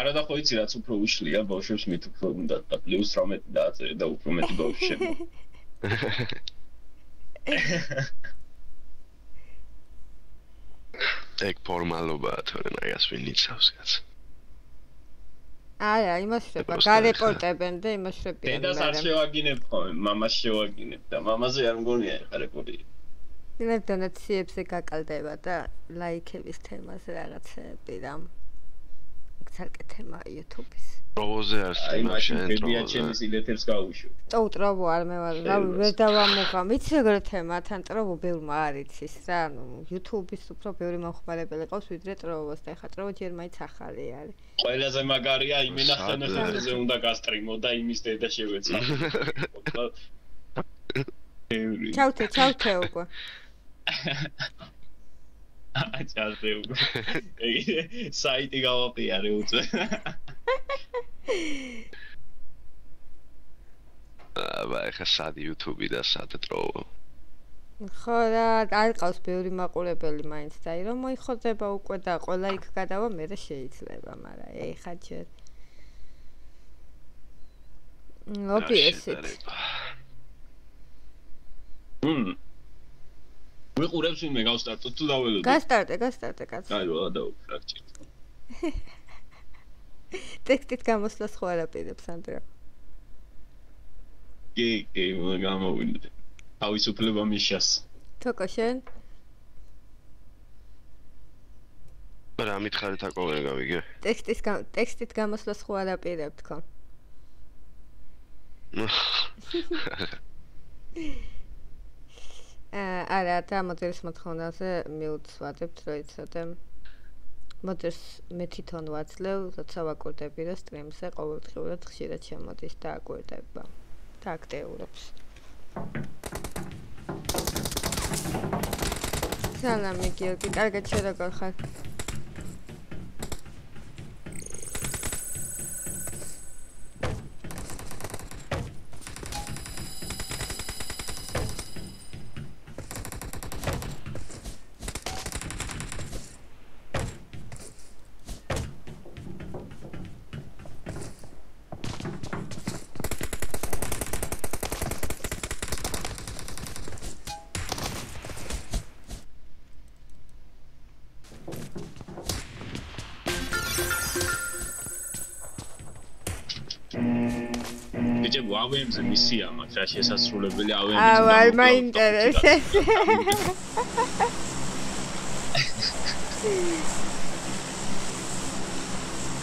გარდა ხო იცი რაც უფრო უშლია ბავშვებს მით უფრო უნდა და პლუს 18 დააწერე და უფრო მეტი ბავშვი შემო. ეგ ფორმალობაა თორე მაგას ვინ იცავს კაც. აი აი იმას შეება გარეპორტებენ და იმას შეებიან. დედას არ შევაგინებ ხოლმე, მამას შევაგინებ და მამაზე არ მგონია ეხა რეპორტი. იმენ დონაციებზე გაკალდება და ლაიქების თემაზე რაღაცები და ცალკე თემა YouTube-ის. პროვოზე არ სტრიმში შენ პროვოზე. აი, ჩემს ილეთებს გაუშვი. წო ტროვო არ მე ვარ, რა ვერ დავამოღა. მიცი როგორ თემა, თან ტროვო ბევრმა არ იცის რა, ნუ YouTube-ის უფრო ბევრი მომხმარებელი ყავს ვიდრე ტროვოს და ეხა ტროვო ჯერ მაინც ახალი არის. ყველაზე მაგარია იმენა ხანახებზე უნდა გასტრიმო და იმის დედა შევეცა. ჩავთე, ჩავთე უკვე. აჭარდე უკვე. საიტი გავაყიარე უწე. აბა ეხა სად YouTube და სად ტროვო. ხო რა, არ ყავს ბევრი მაყურებელი მაინც და აი რომ მოიხოძება უკვე და ყველა იქ გადავა მე რა შეიძლება, მაგრამ ეხა ჯერ. ოპიესით. მმ ვიყურებს ვინმე გავსტარტო თუ დაველოდო? გასტარტე, გასტარტე კაცო. აი რა დაუფრაქჭით. ტექსტით გამოსვლას ხო არაპირებს ანდრა? კი, კი, გამოვიდე. თავისუფლება მიშას. თოკო შენ? რა მითხარით აკოვე გავიგე? ტექსტის ტექსტით გამოსვლას ხო არაპირებ თქო? არა, და მოდელის მოთხოვნაზე მიუცვადებთ, რომ იცოდე. მოდერს მე თვითონ ვაცლევ, როცა ვაკურდები რა სტრიმზე ყოველდღიურად ხშირად შემოდის და აკურდება. და აქტიურობს. სალამი გიორგი, კარგად შეგაგორ ხარ? AWM-ზე მისია მაქვს რა შესაძლებელი AWM-ზე. აა, არ მაინტერესებს.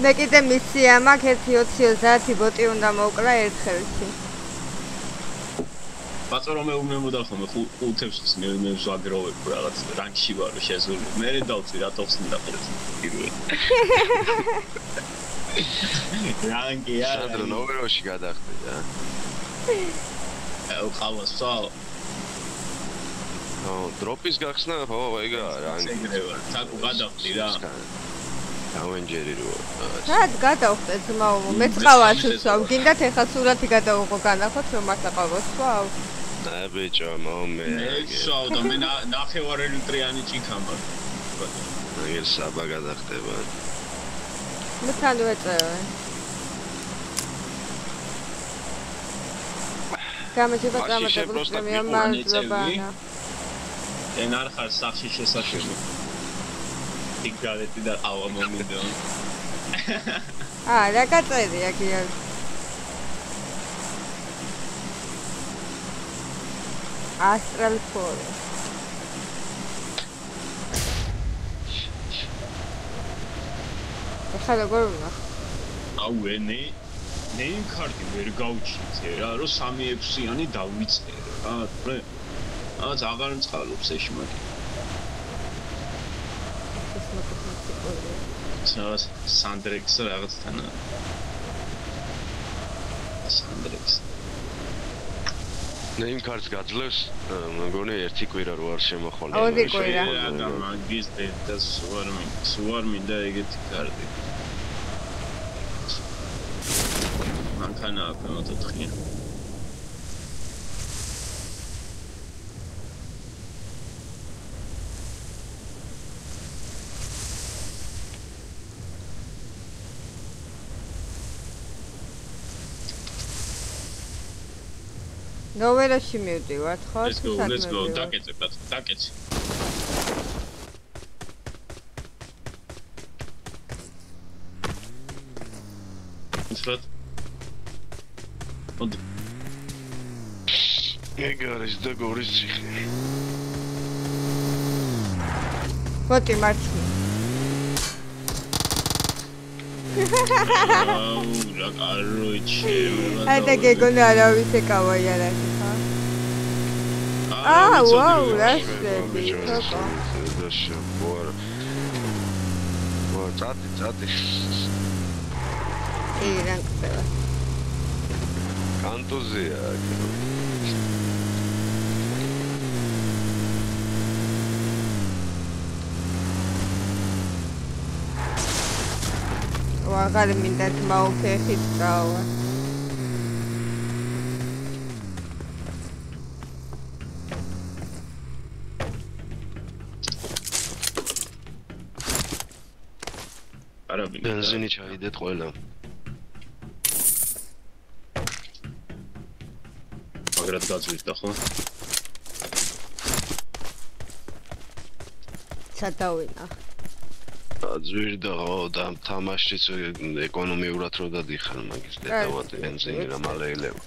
მე კიდე მისია მაქვს 1.20 ბოტი უნდა მოკლა ერთხელში. ბაწო რომ მე უნდა მოდახო მე ხუთებს მე მე ზაგროვებ რაღაც რანგში ვარ შეზული. მე დავწი რატოს უნდა ყრეს. რანგი არა. სადრო ნოვეროში გადახდი და. აუ ხავასო. ო დროპის გახსნა ხო ეგა რანგი. ეგრევა. საკუ გადახდი რა. ავენჯერი რო. სად გადავხდე ძმაო? მე წავას ვსვავ. გინდათ ეხა სურათი გადავიღო განახოთ რომ მართლა ყავას ვსვავ. და ბიჭო მომე. მე ვსვავ და მე ნახევარი ლიტრიანი ჭიქა მაქვს. ეგ საბა გადახდება. მე თან გამეჯება გამეჯება პრემია მადლობა. ენ არ ხარ სახში შესაშვები. იქ გალეთი და ავა მომიდო. აა რა გაწერია კიდე? Astral Forest. ხა როგორ უნდა? აუ ენე ნეიმ კარტი ვერ გაუჩინე რა, რომ 3-6-იანი დავიწერე რა, თორე აა აღარ მწყალობს ეს სანდრექს რაღაცთან. სანდრექს. ნეიმ კარტს გაძლევს, მგონი ერთი კვირა რო არ შემოხვალე. ორი კვირა. და მაგის და სუარ მინდა, სუარ მინდა ეგეთი კარტი. მანქანაა ქვემოთ ოთხია. ნოვერაში მივდივართ, ხო? Let's go, let's go. დაკეთებდათ, დაკეცი. ისლად მოდი ეგ არის და გორის ციხე. ვოტი მარცხნი. აუ რა კაროჩე აი და გეგონა არავის ეკავა იარაღი, ხო? აა, ვაუ, რა თოკო. და შევარ. ვა, წათი, წათი. ი, რანკდება. კანტოზია. ვა, აღარ მინდა თმაო ფეხით წავა. არაბინ ბენზინი ჩაიდეთ ყველა. მაგრად გაძლიერდა ხო სადავინა. აძვირდა ხო და თამაშიც ეკონომიურად რო დადიხარ მაგის დედავად ბენზინი რა მალე ელევა.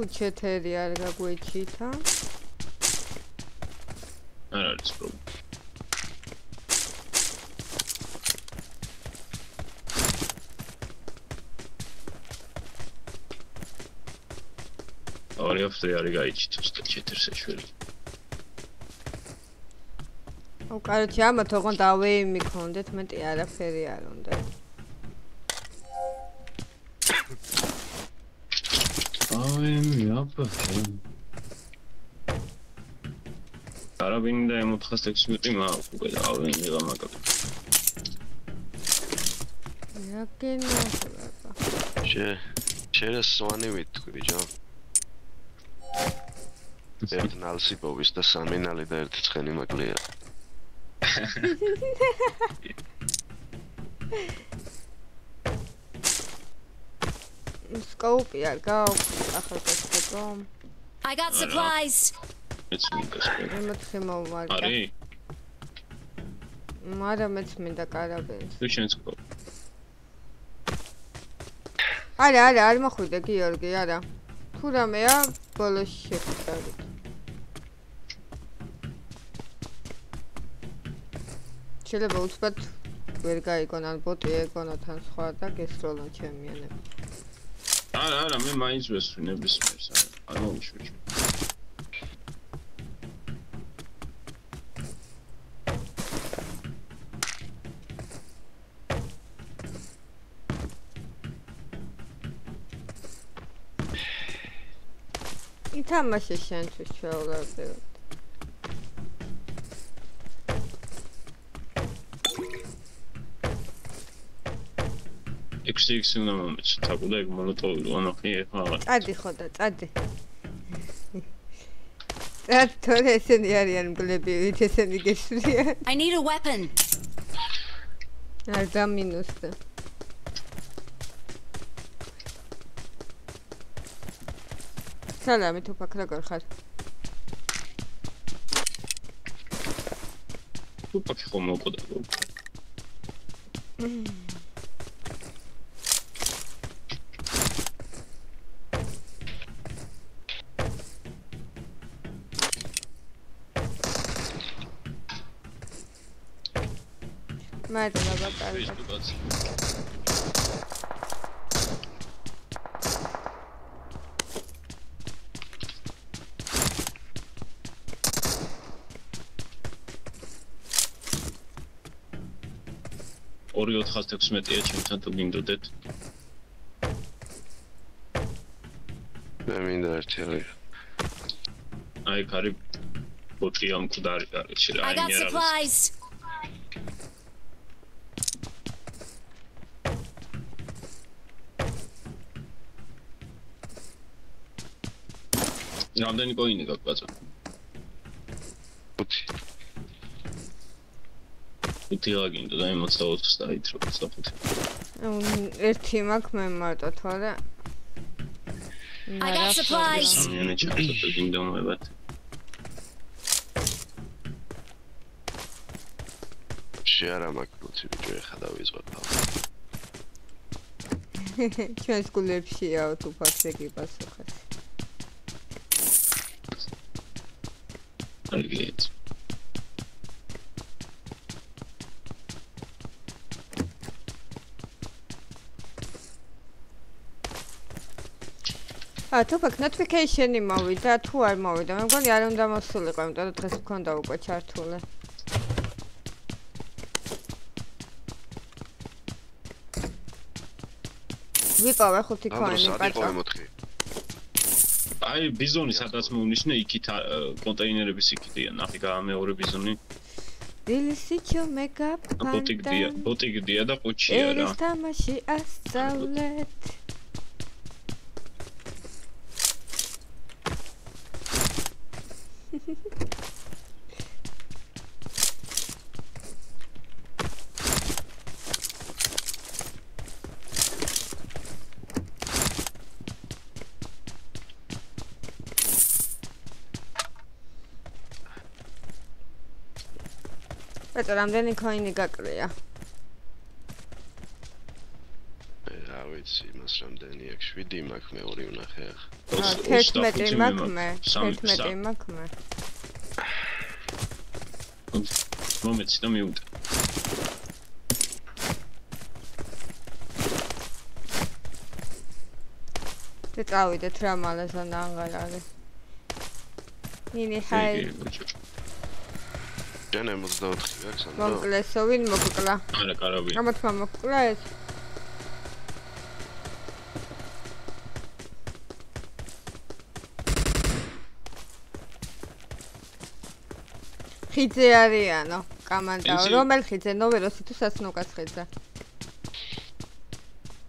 თუ ჩეთერი არ გაგვეჩითა. არ არის პრობლემა ორი აფტრი არის გაიჩით 24 საშველი ო, კაროჩე, ამათ ოღონდ ავეი მიქონდეთ, მეტი არაფერი არ უნდა. არაბინი და M416 მაქვს უკვე და ავენ ვიღა მაგალითად რაკენა შე შერა სვანი ვიტყვი ბიჭო. ერთ ნალსი პოვის და სამი ნალი და ერთი ცხენი მაკლია. სკოუპი არ გაქვს ახალგაზრდო. I got supplies. მეც მინდა სპერო მე მომარკა. არის მარა მეც მინდა კარაბინს. თუ შენც ხო არა, არა, არ მოხვიდე გიორგი, არა. თუ რამეა, ბოლოს შეხვდებით. შეიძლება უცბად ვერ გაიგონ ან ბოტი ეგონოთ ან სხვა და გესროლონ ჩემიანები. არა არა მე მაინც ვესვი ნებისმიერს არა არ მომიშვი ითამაშე შენთვის ჩვეულებრივ. ექვსი უნდა მომეც თაკუ და ეგ მონოტოვი რო ანახი ეხლა აღარ წადი ხო და წადი. წად თორე ესენი არიან მგლები, ვით ესენი გესვრიან. I need a weapon. არ დამინუსდა. სალამი თუ ფაქ როგორ ხარ? თუ პაკი ხომ მოკოდა რო მარტო კაც ორი 416-ია ჩემთან თუ გინდოდეთ მე მინდა ერთი არის. აი კარი ბოტი ამ მკვდარი არის რა I აი got მე რა supplies. რამდენი კოინი გაქვს ბაცო? ხუთი. უთი აგინდა და 64 დაით რო 25. ნუ ერთი მაქვს მე მარტო თორე I got supplies. სამიანე ჩართო გინდა მომებათ. შეარა მაქვს ხუთი ბიჭო ეხა დავიწყოთ. ჩვენს გულებშია თუ ფაქტები პასუხეს აგეთ. ა თუ ფაქ notification-ი მოვიდა თუ არ მოვიდა მე მგონი არ უნდა მოსულიყო იმიტომ რომ დღეს მქონდა უკვე ჩართული. ვიპოვე ხუთი ანდრო კოინი სადი პატო ყოი 4. აი ბიზონი სადაც მოუნიშნე იქით კონტეინერების იქითია ნახე გამეორე ბიზონი. დილისიჩო მეკაპ ბოტი გდია ბოტი გდია და ყუჩია რა. ერის თამაში ასწავლეთ ბატონო რამდენი კოინი გაკრია? რა ვიცი, მას რამდენი აქვს? 7 მაქვს მეორე ვნახე ახ. ა, 11 მაქვს. მე? 11 მაქვს მე? მომეცი და მიუტა და წავიდეთ რა მალე ზონა აღარ არის ნინი ჰაი ჯან 64 გაქვს ანდრო. მომკლესო ვინ მოკკლა არა კარავი. გამოთქვა მოკკლა ეს. ხიძე არიანო კამანდაო რომელ ხიძე ნოვეროსი თუ სასნოკას ხიძე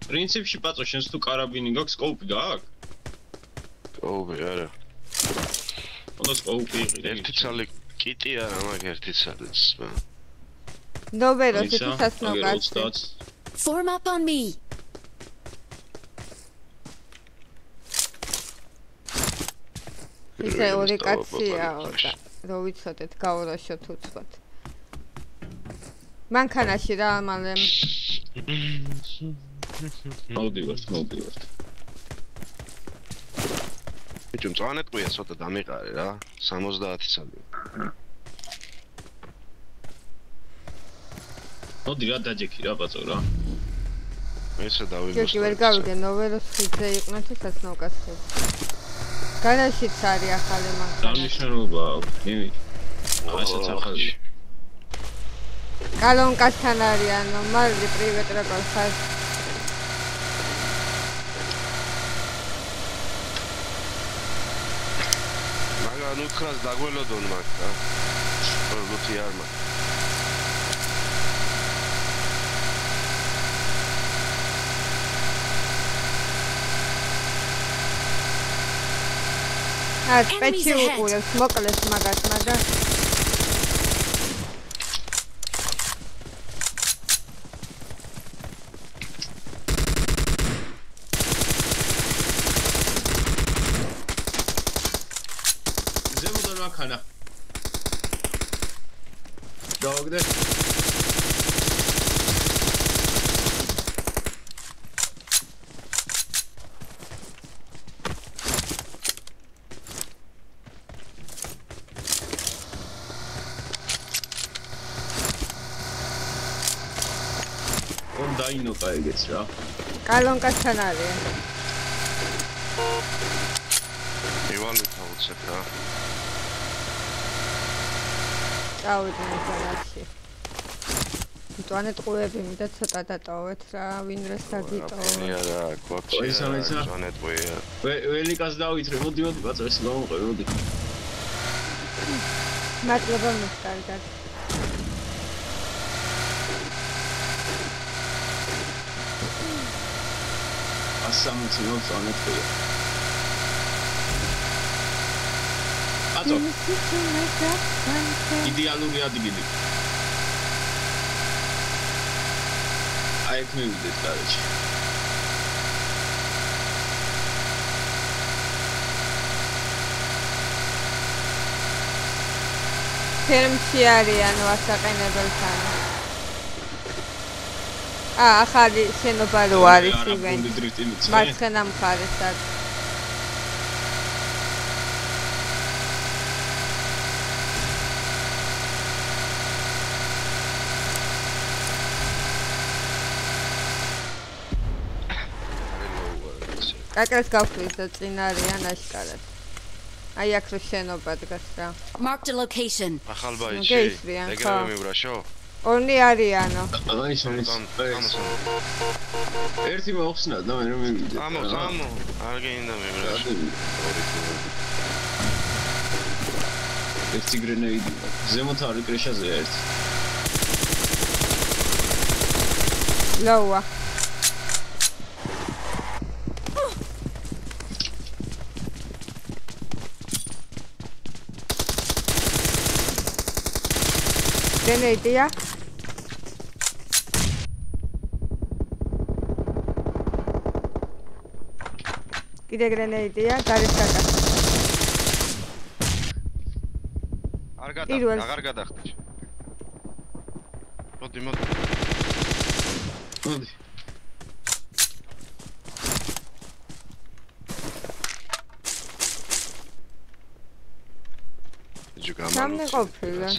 პრინციპში პაწო შენს თუ კარაბინი გაქვს სკოუპი გაქვს ოუ, არა. უნდა სკოუპი იყიდე. ერთი ცალი კიტი არა, მაგ ერთი ცალიც. ნოვეროსი თუ სასნოკას 20 Form up on me. ისე ორი კაციაო და რო ვიცოდეთ გაუროშოთ უცბად. მანქანაში რა მალე? მოვდივართ მოვდივართ ბიჭო, მწვანე ტყვია ცოტა დამიყარე რა. 70 ცალი. მოდი რა დაჯექი რა პაწო რა ესა დავიმოს. ჯოგი ვერ გავიგე ნოვეროს ხიძე იყვნენ თუ სასნოკას ხიძე განაშიც არის ახალი მანქანა დანიშნულობა აქვს იმი ასაც ახალი კალონკასთან არიანო მალე პრივეტ როგორ ხარ მაგან უთხრას დაგველოდონ მაგ რა. პროდუქტი არ მაგ. ა სპეცი უყურებს მოკლეს მაგას მაგას ზემოდან მანქანა გავაგდე დაინოკა ეგეც რა კალონკასთან არის ივალუთა უცებ რა. წავიდნენ ზონაში მტვანე ტყუები მინდა ცოტა დატოვეთ რა ვინ რას დაგიტოვე აფენი არა, გვაქვს. ой, სამეცა. მწვანე ტყვია. ველიკას დავითრე მოდი მოდი ბაწო ეს გამომყვე მოდი მადლობა მის მოწონეთ ყველა კაცო იდეალური ადგილი. აი ეს მივიდეთ გარეთში ფერმში არიან ვასაყენებელთან. აა, ახალი შენობა რო არის მიცე მარცხენა მხარესაც. კაკრას გავხვის და წინ არიან აშკარად. აი აქ რო შენობა დგას რა. Marked a location. ახალბაიში ეგრევე ხო. მივრაშო ორნი არიანო. აი შემის ერთი მოხსნა და მე რომ მივიდეთ ამო ამო არ გინდა მივრაშო ერთი გრენეიდი. ზემოთ არის კრეშაზე ერთი. ლოვა. გენეიდია. კიდე გრენეიდია, გარეთაკა. არ პირველს. გადახდი აღარ გადახდი მოდი მოდი მოდი ჯუ სამნი ყოფილა.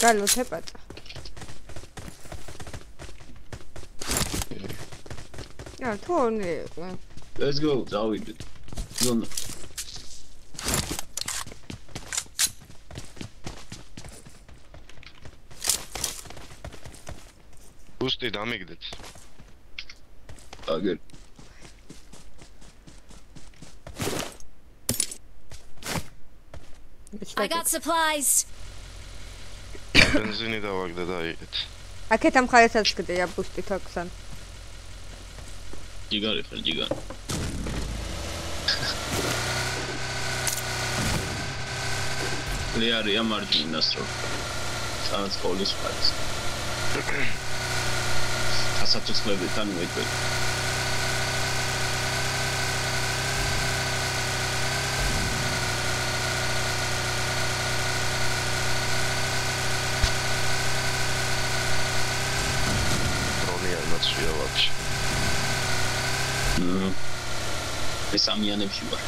გალო თეპატა. ა თუ ორნი იყო. let's go წავიდეთ ზონა ბუსტი დამიგდეთ აგერ I got supplies. бенზინი დავაგდე და აიღეთ. აქეთ ამ ხარესაც გდეა ბუსტით აქსან. ჯიგარი ხარ ჯიგარი. ლეარი ამარჯინას რო. სანაც ყოვლის ხარეს. ასაცოცხლებით ან მეკვედი. მოცვია ვაფშე ეს ამიანებში ვარ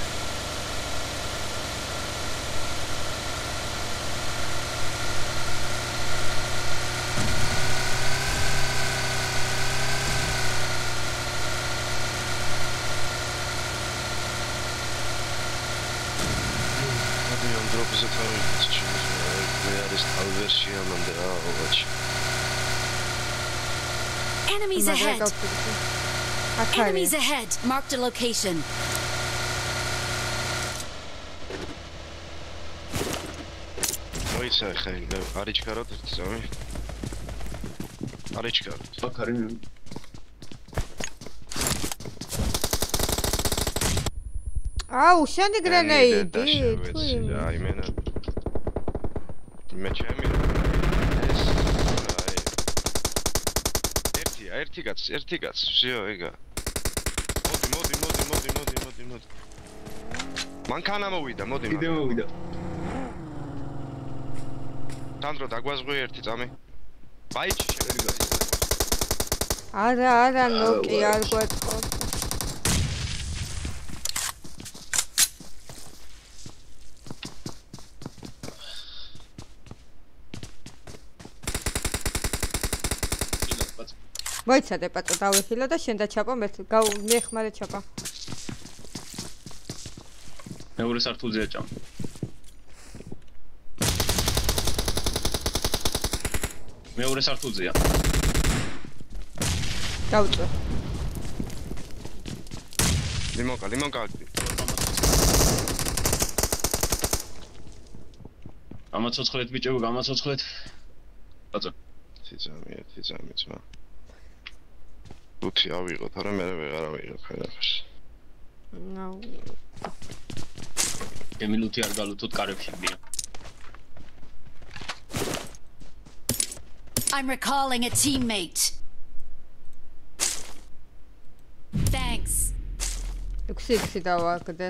მოდი ამ დროპზე თავი ჩემს მე არის თავვერსია მანდ რა ვაჩი Enemies ahead. Enemies ahead. Marked a location. მოიცა ხე არიჩქაროთ წამი არიჩქაროთ აქ არის აუ, შენი გრენეიდი, თუ იმ აი მენა მე ჩემი ეს აი ერთი ერთი კაც ერთი კაც ვсё ეგა მოდი მოდი მოდი მოდი მოდი მოდი მოდი. მანქანა მოვიდა მოდი კიდე მოვიდა. სანდრო დაგვაზღვი ერთი წამი. ბაიჩი შეგეგა არა, არა, ნოკი არ გვეთქო. მოიცადე პატო დავიხილა და შენ და ჩაპა მე მეხმარე ჩაპა. მეორე სართულზე აჭამ მეორე სართულზეა გავწვე. ლიმონკა ლიმონკა გამაცოცხლეთ ბიჭებო გამაცოცხლეთ ძამი, ერთი ძამი ძმა. უთი ავიღოთ, არა მე ვეღარ ავიღებ ხერახს. ნაუ ემილუთი არ გალუთოთ კარებში ბია. I'm recalling a teammate. Thanks. 6-6 დავაგდე.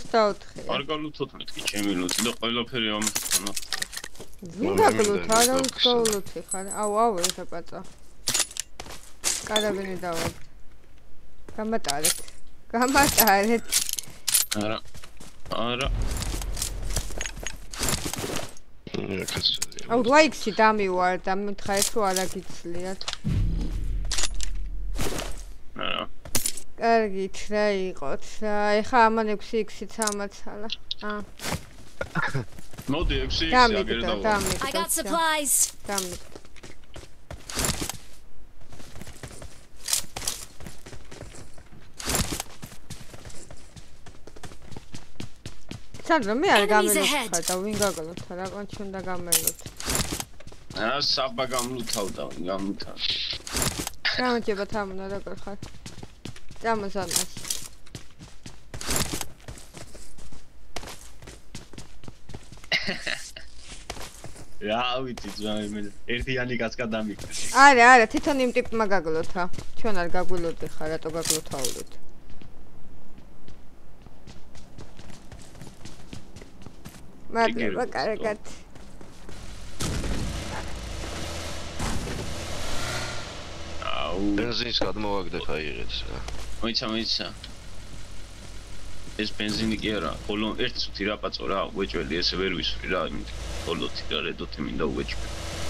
24. არ გალუთოთ კი ჩემი ლუთი და ყველაფერი ამას ხანა. ვინ გალუთ არა უსწავლოთი ხარ. აუ აუ ესა კაცო. კარაბინი დავაბ. გამატარეთ. გამატარეთ. არა. არა. აუ ლაიქში დამივარ და მითხარით რომ არ აგიცლიათ. კარგით რა იყოთ რა. ეხა ამან 6x-ით ამაცალა. აა მოდი 6 დამიგდო, აგერ დავა. I got supplies. დამიგდო. სანდრო მე არ გამელოთ და ვინ გაგლოთ რა კონჩი უნდა გამელოთ. აა საბა გამლუთავდა, გამლუთავ. გამარჯობა თამუნა როგორ ხარ? წამოსანას. რა ვიცი ძმაი მე ერთიანი კაცკა დამიგდა. არა, არა, თვითონ იმ ტიპმა გაგლოთ რა. ჩვენ არ გაგულოდი ხარ, რატო გაგლოთავდით? მადლობა, კარგად. აუ, ბენზინს გადმოვაგდეთ აიღეთ რა. მოიცა მოიცა ეს бенზინი კი არა ხოლო ერთ წუთი რა პაწო რა უეჭველი ესე ვერ ვისვრი რა იმიტომ ხოლოთი რა რედოთი მინდა უეჭველი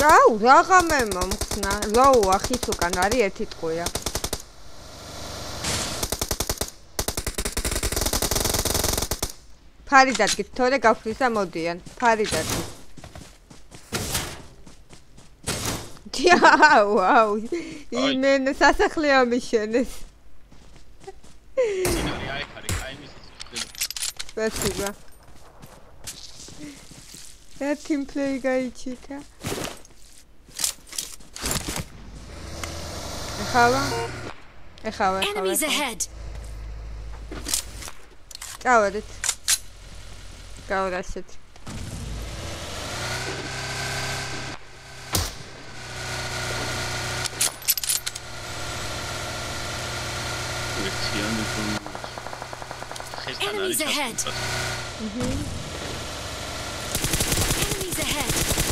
რაუ, რაღამე მომხსნა. ლოუ, ახის უკან არის ერთი ტყვია. ფარიდატკით თორე გაფრისა მოდიან. ფარიდატკით. ჯაუ, აუ. იმენ სასახლე ამიშენეს. აი ხარი, აი მის სპასიბა. რა team play გაიჩიტა? ეხავა? ეხავა, Enemies ეხავა. ahead. წავედით. გავდასეთ. ერთიანი თუნ ხესთან Enemies არის ahead. ჩასული. Enemies ahead.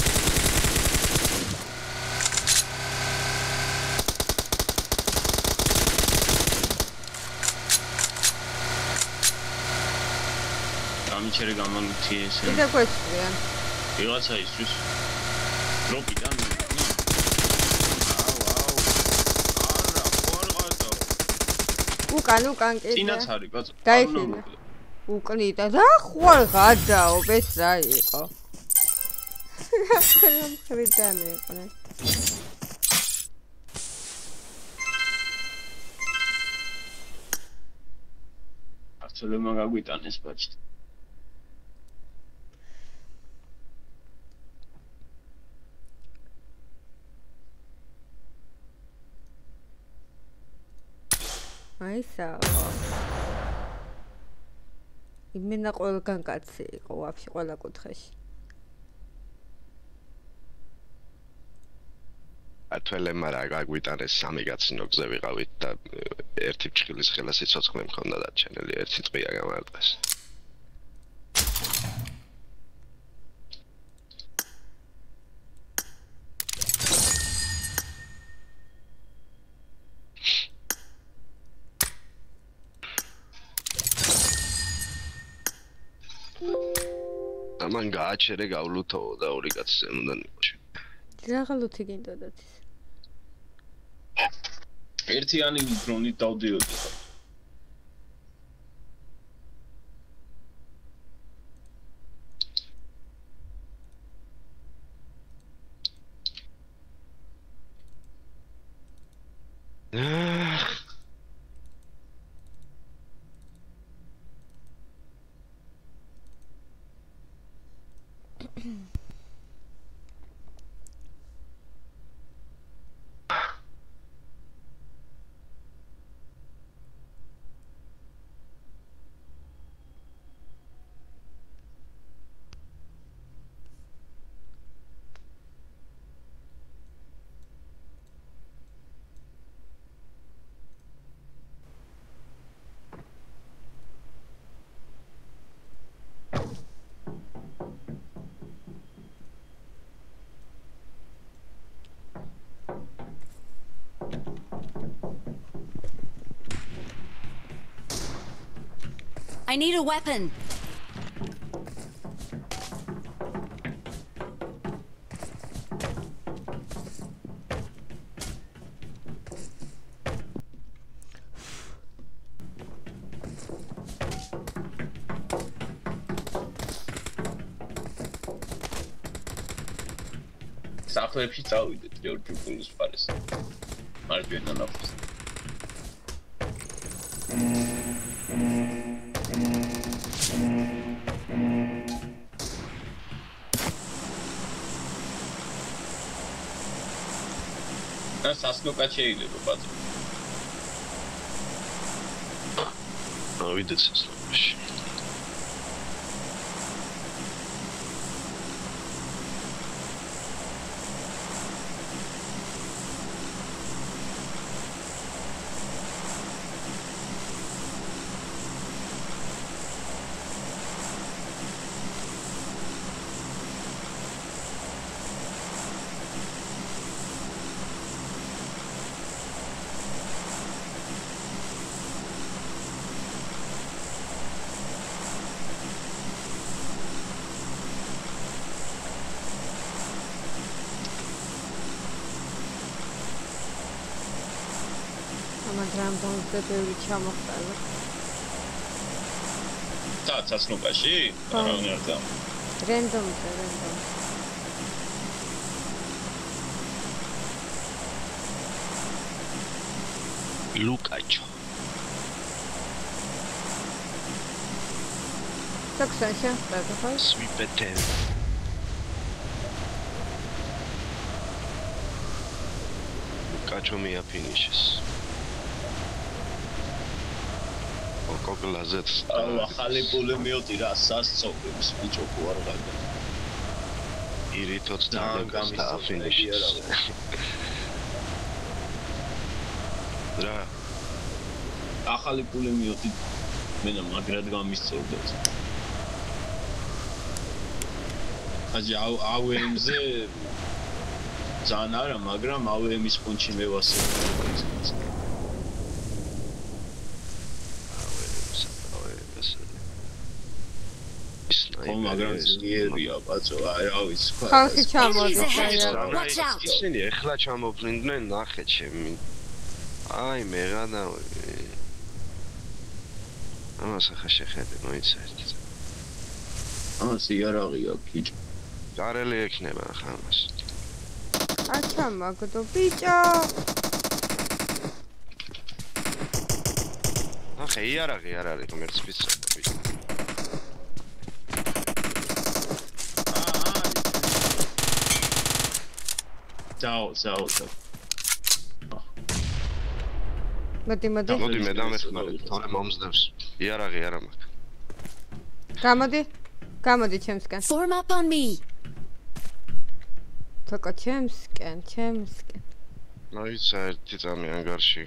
ჩერე გამომიქცი ესე. კიდე გვეწვიან. ვიღაცა ისვის. დროპიდან უკან უკან კიდე. წინაც არის კაცო. დაიხილა. უკლიდა და ხوار გადაო, ეს რა იყო? რომ ხრიდან იყვნენ. ცოლებმა გაგვიტანეს ბაჭი. აი საო. იმენა ყველგან კაცი იყო, ვაფშე ყველა კუთხეში. ათველემ არა გაგვიტანეს სამი კაცი ნოგზე ვიყავით და ერთი ფჭილის ხელა სიცოცხლე მქონდა და ჩენელი ერთი წვია გამარტყეს. ამან გააჩერე გავლუთო და ორი კაცი ზემოდან იყო შე. რაღალუთი გინდოდათ ის. ერთიანი დრონით დავდიოდი ხო აა I need a weapon. სახლებში წავიდეთ ჯორჯულის ფარეს მარჯვენა ნაპირზე და სასნუკა შეიძლება ბაძო ავიდეთ სასწავლოში. ამან რამბონზე ბევრი ჩამოხტალა. და სასნუკაში ხო. რა უნდა და რენდომზე, რენდომ. ლუკაჩო. შეხვდა ხო? სვიპეტე. ლუკაჩო მია ოკოკლაზეც აუ ახალი პული მიოდი რა სასწობრებს ბიჭო ხო არ გაგა ირითოც და გამისწორდა, ფინიშეს. რა? ახალი პული მიოდი მენა მაგრად გამისწორდა აჯი აუ აუემზე ძალიან არა მაგრამ აუემის პუნჩი მე ვასე ხო მაგრამ ზიერია ბაცო აი რა ვიცი ხო ხალხი out. ისინი ეხლა ჩამოფრინდნენ ნახე ჩემი. აი მე რა და ამას ახლა შეხედე მოიცეთ ამას იარაღია კიჭ გარელი ექნება ახლა ამას. არ ჩამაგდო ბიჭო. ნახე იარაღი არ არის ღმერთს ბიჭო დაო, დაო, დაო. მოდი მოდი. მოდი მე დამეხმარე თორე მომზდებს იარაღი არა მაქვს. გამოდი გამოდი ჩემსკენ. Form up on me. თოკო ჩემსკენ ჩემსკენ. ნოიცა ერთი წამი ანგარში.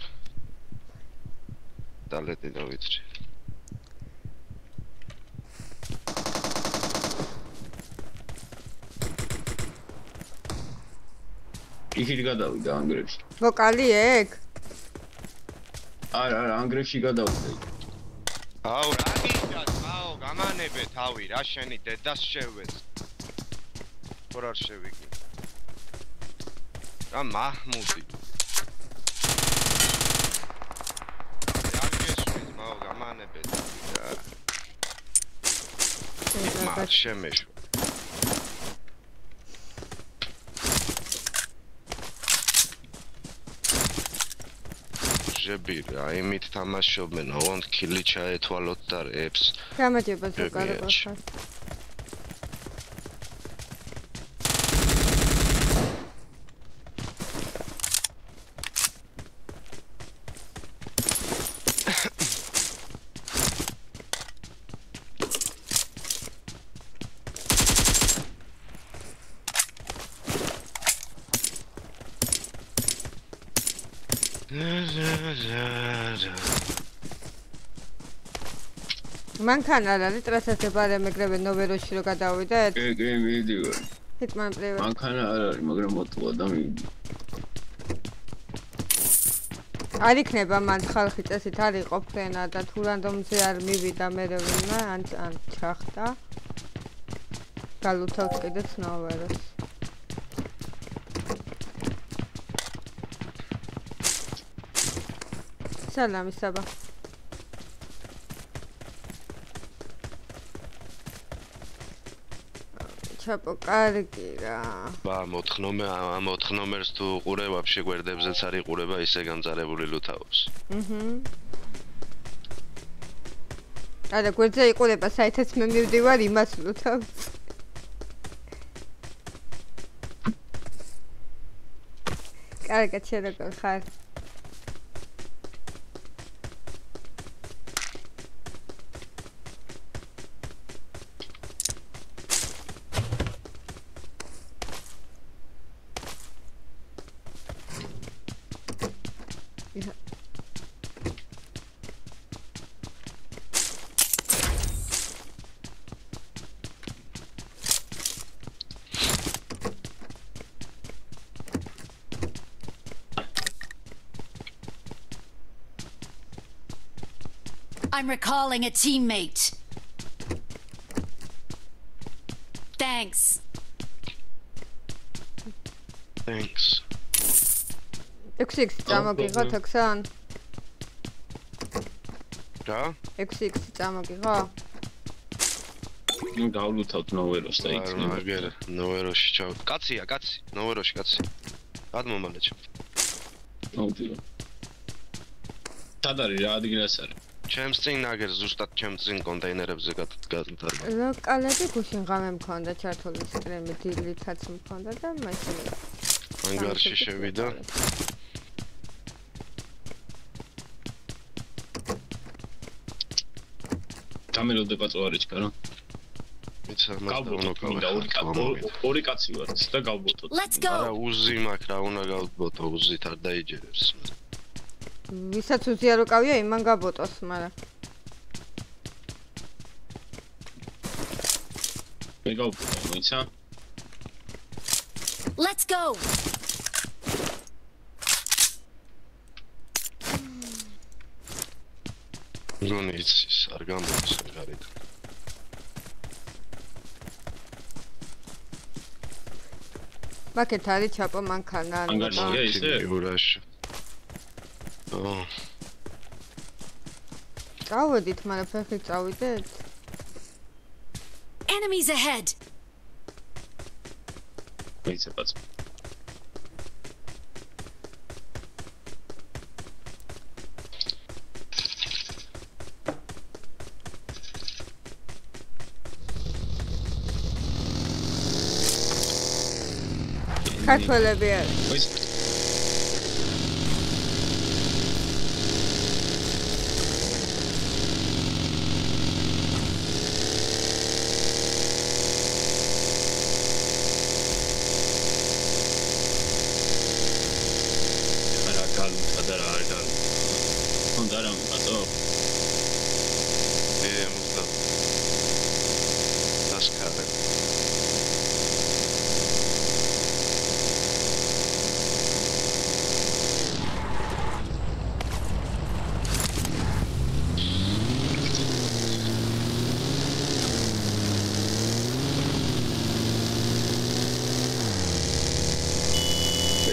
დალეტი და ვიცრი იქით გადავიდა ანგრევში. ვოკალი ეგ არა, არა, ანგრევში გადავიდა. აუ რა გინდა აუ გამანებე თავი რა შენი დედას შევეც თორ არ შევიგი რა მაჰმუდი რა გესმის მაო გამანებე თავი რა მა ჟები რა იმით თამაშობენ ოღონდ კილი ჩაეთვალოთ და რეებს. გამარჯობა ზოგადად მანქანა არ არის ტრასაზე ბარე მეგრევე ნოვეროში რო გადავიდეთ კი, კი, მიდივარ. ჰიტმან პრივატ მანქანა არ არის, მაგრამ მოტყვა და მივიდი. არ იქნება მან ხალხი წესით არ იყო ფრენა და თუ რანდომზე არ მივიდა მე რევნა ან ან ჩახტა გალუთავთ კიდეც ნოვეროს სალამი საბა ჩაპო კარგი რა ბა მოთხნომე ამ მოთხნომერს თუ ყურე ვაფშე გვერდებზეც არის ყურება ისე განწარებული ლუთავს აჰა არა გვერდზე იყურება საერთოდ მე მივდივარ იმას ლუთავს კარგად შენ როგორ ხარ I'm recalling a teammate. Thanks. thanks 6x წამოგიღოთ ოქსან რა 6x წამოგიღო ნუ დავლუთავთ ნოვეროს და არა იქნება. მაგერ ნოვეროში ჩავ კაცია კაცი ნოვეროში კაცი რად მომალეჩო მოვიდა. სად არის რა ადგილას არის? ჩემს წინ აგერ ზუსტად ჩემს წინ კონტეინერებზე გადადგა ლოკალები გუშინ ღამე მქონდა ჩართული სტრიმი დილითაც მქონდა და მაშინ ანგარში შევიდა არის ჩქარო. მიცა გავბოტოთ მინდა ორი კაცი, ორი კაცი ვართ და გავბოტოთ. Let's არა go. უზი მაქვს რა უნდა გავბოტო უზით არ დაიჯერებს ვისაც უზია როკავია იმან გაბოტოს მაგრამ მე გავბოტო, მოიცა? Let's go. გონი იცის არ გამბოტოს გარეთ მაკეთ არის ჩაპო მანქანა ანგარშია ისე? იურაში ო წავედით მაგრამ ფეხი წავიდეთ Enemies ahead. მოიცა პაწო. ქართველები არის მოიცა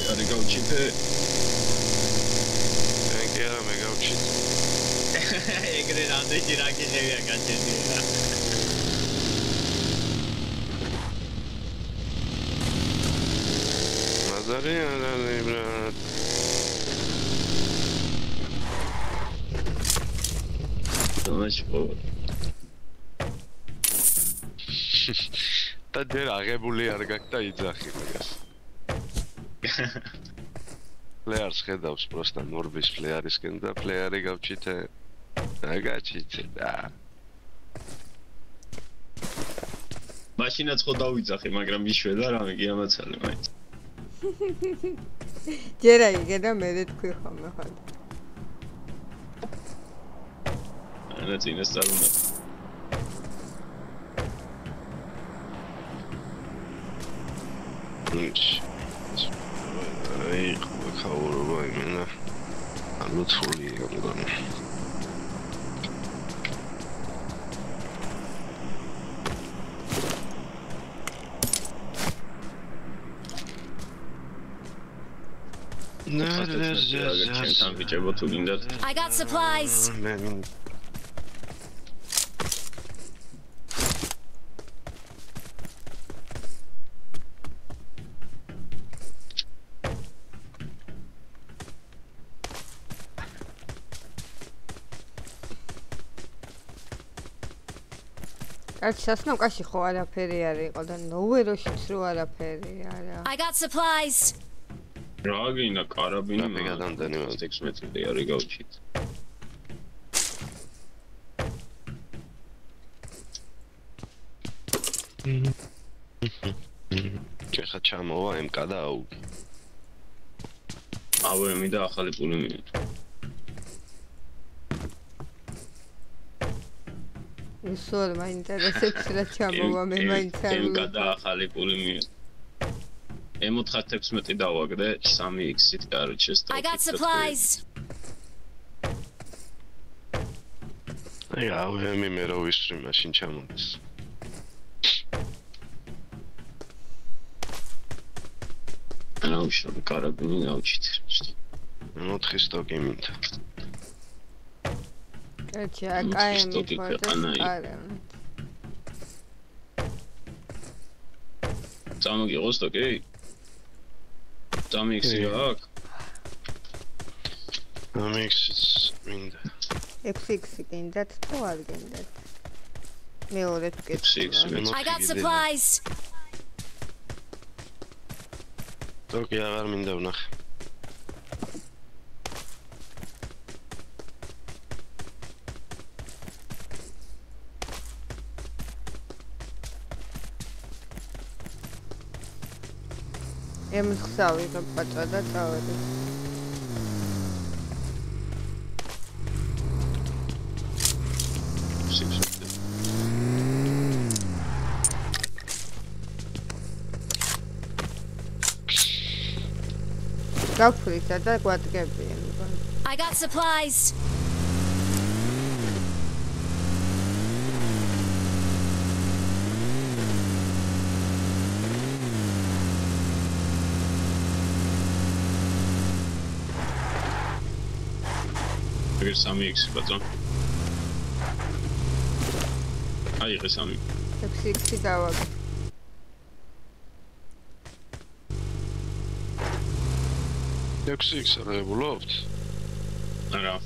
არი გავჩიტე მე კი არა მე გავჩით ეგრე რამდენი რა გიჟებია გაჩერდია მაზარი არა ბრატ თამაშო და ჯერ აღებული არ გაქვს და იძახი მაგას ფლეარს ხედავს პროსტა ნორბის ფლეარისკენ და ფლეარი გავჩითე. აგაჩიცე და. მაშინაც ხო დავიძახე მაგრამ იშვედა რამე კი ამაცალე მაინც. ჯერა იგე და მე თქვი ხოლმე ხარ ანა უნდა ნიჩ აი ხაურობა იმენა ანუ თული გამოდანი ჩემთან ვიჭებო თუ გინდათ I got supplies. მე მინ კაც სასნოკაში ხო არაფერი არ იყო და ნოვეროშიც რო არაფერი არა. I got supplies. რა გინდა კარაბინი რაფი გადამდენი მაგ 16 მეტრი არის გავჩით ჩეხა ჩამოვა MK და აუგი. ავემი და ახალი პული მიიღე უსულ მაინტერესებს რა ჩამოვა მე მაინც არ ემკა და ახალი პული მიიღე M416 დავაგდე 3x-ით კარჩეს და I got supplies. აი აუემი მე რო ვისწრი მაშინ ჩამოდის. რა უშავ კარაბინი გავჩით 4 სტოკი მინდა კაცი აკაემი ქვეყანაა. არა წამოგიღო სტოკი? წამიქსი კი. აქ? ამიქს მინდა 6x გინდათ თუ არ გინდათ მეორე ვკითხო მე- I got supplies. სტოკი აღარ მინდა ვნახე ემხსავი რომ პაწვა და წავედი გაფრითა და გვადგები ემგონ I got supplies. ეგერ 3x ბატონ. აი ეს 3. 6x დავაგ ექვსი იქ აღებულობთ არა.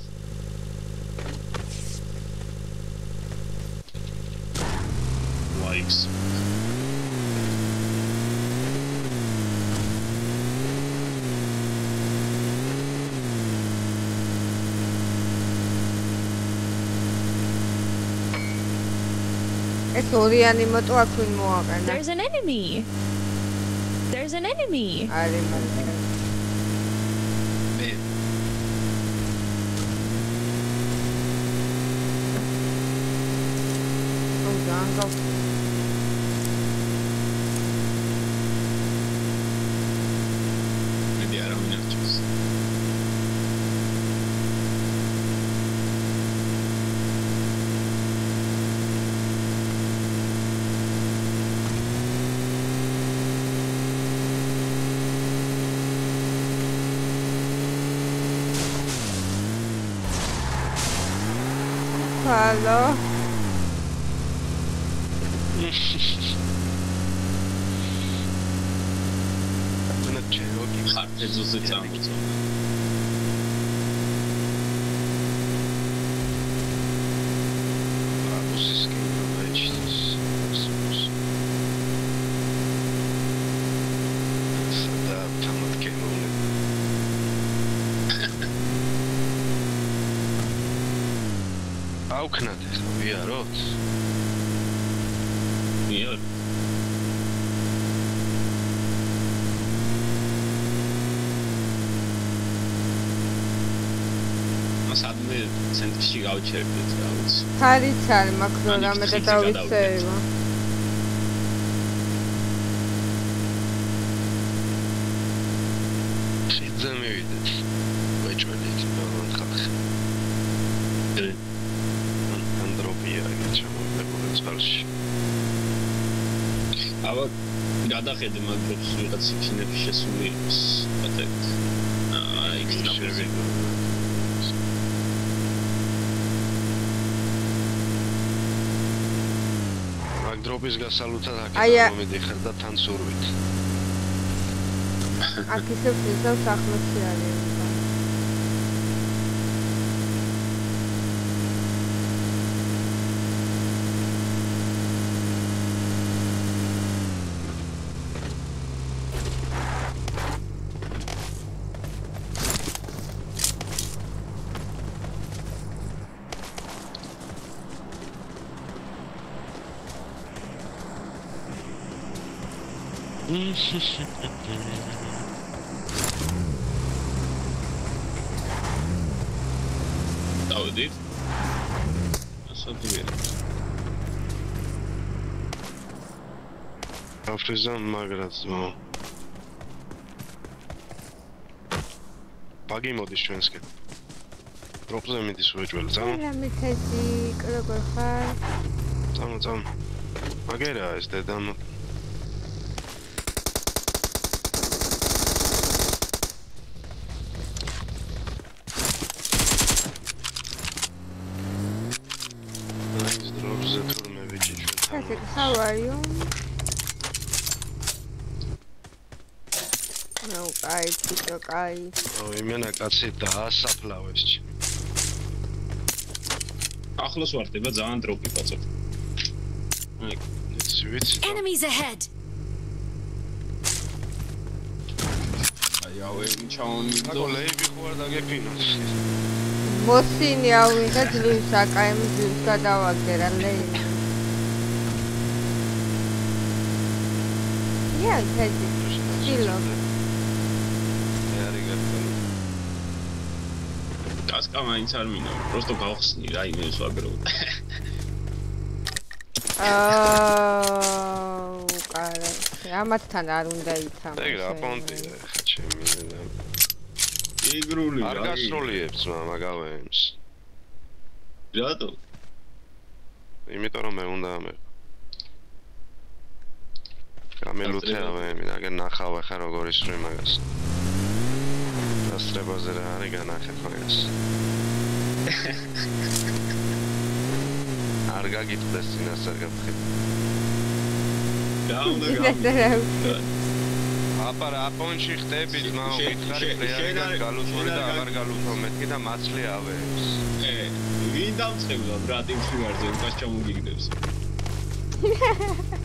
Likes ეს ორიანი მოტო აქ ვინ მოაყენა There's an enemy. There's an enemy. არის მაგარი მე აუ დაანგავ აუქნათ ახლა ვიაროთ მიერ მასადმე ცენტრში გავჩერდეთ რა ვიცი. ხარიც არის მაქვს რომ რამე და ხიდზე დავიცევა. ხიძე მივიდეთ ვეჭველით ნორმალ ხალხი ე, ანდროპია იგი ჩამოვებული წყალში აბა გადახედე მაგრამ ვიღაც იქნები შესული იყოს. პატეთ აა იქ ტრაპეზი მაგ დროპის გასალუთად აქედან მომიდიხარ და თან სურვით. აქ ისე ვიზავს ახმოცი არის. დავდით ასადია აფრიზა მაგრაც მო ბაგი მოდის ჩვენსკენ. დროპზე მიდის ვეჭველი წამო? რამე თეზი როგორ ხარ? წამო წამო. მაგერა ეს დედამ ის დროპზე თურმე ბიჭი ჩვენ you? ნუ კაი, ცოტა კაი. ო იმენა კაცი დაასაფლავეს ახლოს ვარდება ძალიან დროპი პაცო აი ვიცი Enemies ahead! აი ავე ჩაონი აგო ლეიბი ხო არ დაგეფინოს მოსინი ავიღე ძლივს აკაემ ძლივს გადავაგდე რა ლეი. ია, თეზი. შილო. არი გაკეთე კასკა მაინც არ მინდა просто გავხსნი რა იმენს ვაგრო აა, კარა. ამათთან არ უნდა ითამაშო. ეგ რა პონტია ხა ჩემი და იგრული არ რა გასროლიებს მამა გავემს რატო იმიტომ რომ მე უნდა ამე გამელუთეა მე მინდა ნახავ ახლა როგორ ისვრე მაგას. დასწრებაზე რა არის განახეთ მაგას. არ გაგიტყდეს წინასწარ უნდა ისე რა გავიქვა აბა რა პონჩი ხტებით მაო შენ- მითხარი პლეიერი არ- შენ და არ აღარ გალუთო მეთქი და მაცლი ავეებს ე ვინ დამწყებდა ბრატ იმ შუარზე უკას ჩამოგიგდებს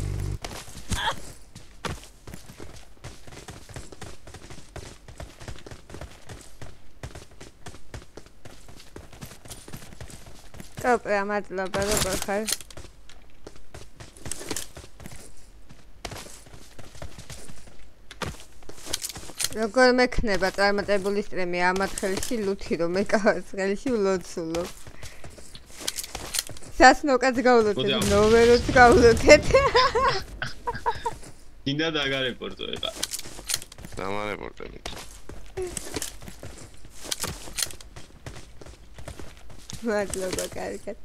კოპრა მადლობა როგორ ხარ? როგორ მექნება წარმატებული სტრიმი ამათ ხელში ლუთი რომ ეკავას ხელში ვლოცულო. სასნოკაც მოდი გავლოცეთ, ნოვეროც გავლოცეთ. დინდა დაგარეპორტო ეხა დამარეპორტე Meglövök őket.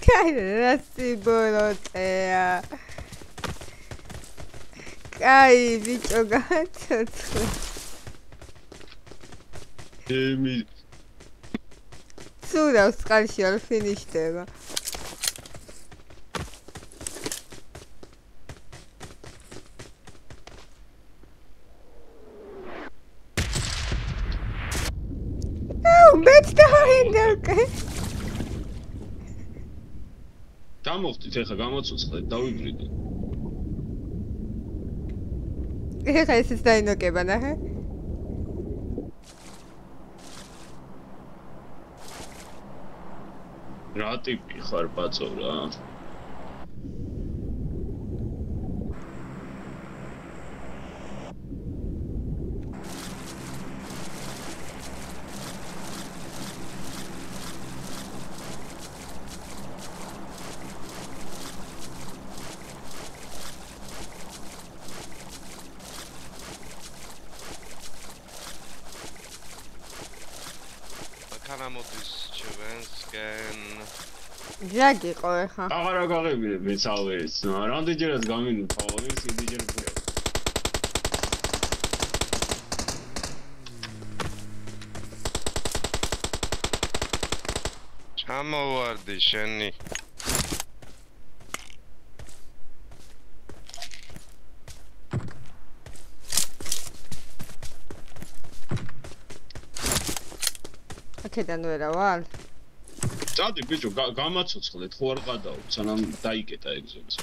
Kereszti borotea. Káj, vicsogatod. ემი სულავს წყალში არ ფინიშდება მეც დაინდოკე გამოხდით ეხა გამოცოცხლეთ დავიბრიდე ეხა ესეც დაინოკება ნახე რა ტიპი ხარ ბაწო რა იყო ეხა. აღარა გაღებია მეცალვეს. რამდენჯერაც გამინდა თავის იმდენჯერ გულა. ჩამოვარდი შენი. აქედან ვერა ვარ? წადი ბიჭო გა- გამაცოცხლეთ ხო არ ყადაო სანამ დაიკეტა ეგზოც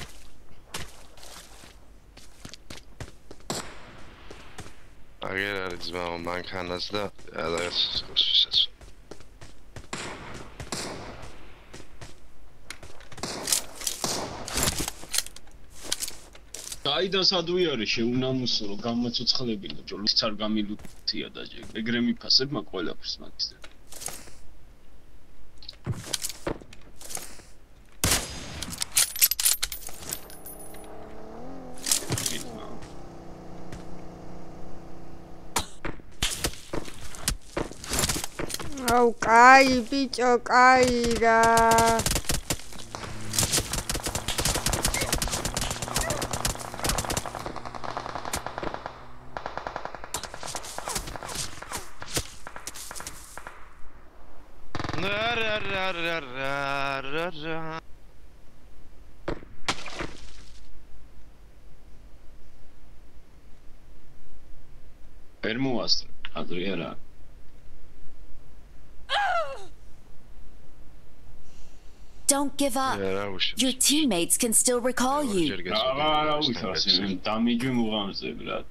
აგერ არის ძმაო მანქანას და რაღაც ხოსისაც დაიდან სადვი არის შეუნამუსო რომ გამაცოცხლებინო ჯოლიც არ გამილუთია და ჯე ეგრე მიფასებ მაგ ყველაფერს მაგის ¡Ay, picho, caiga! El muastro, adriera. Give up. რა Your teammates can still recall you. აღარა უშავს დამიჯი მუღამზე ბრატ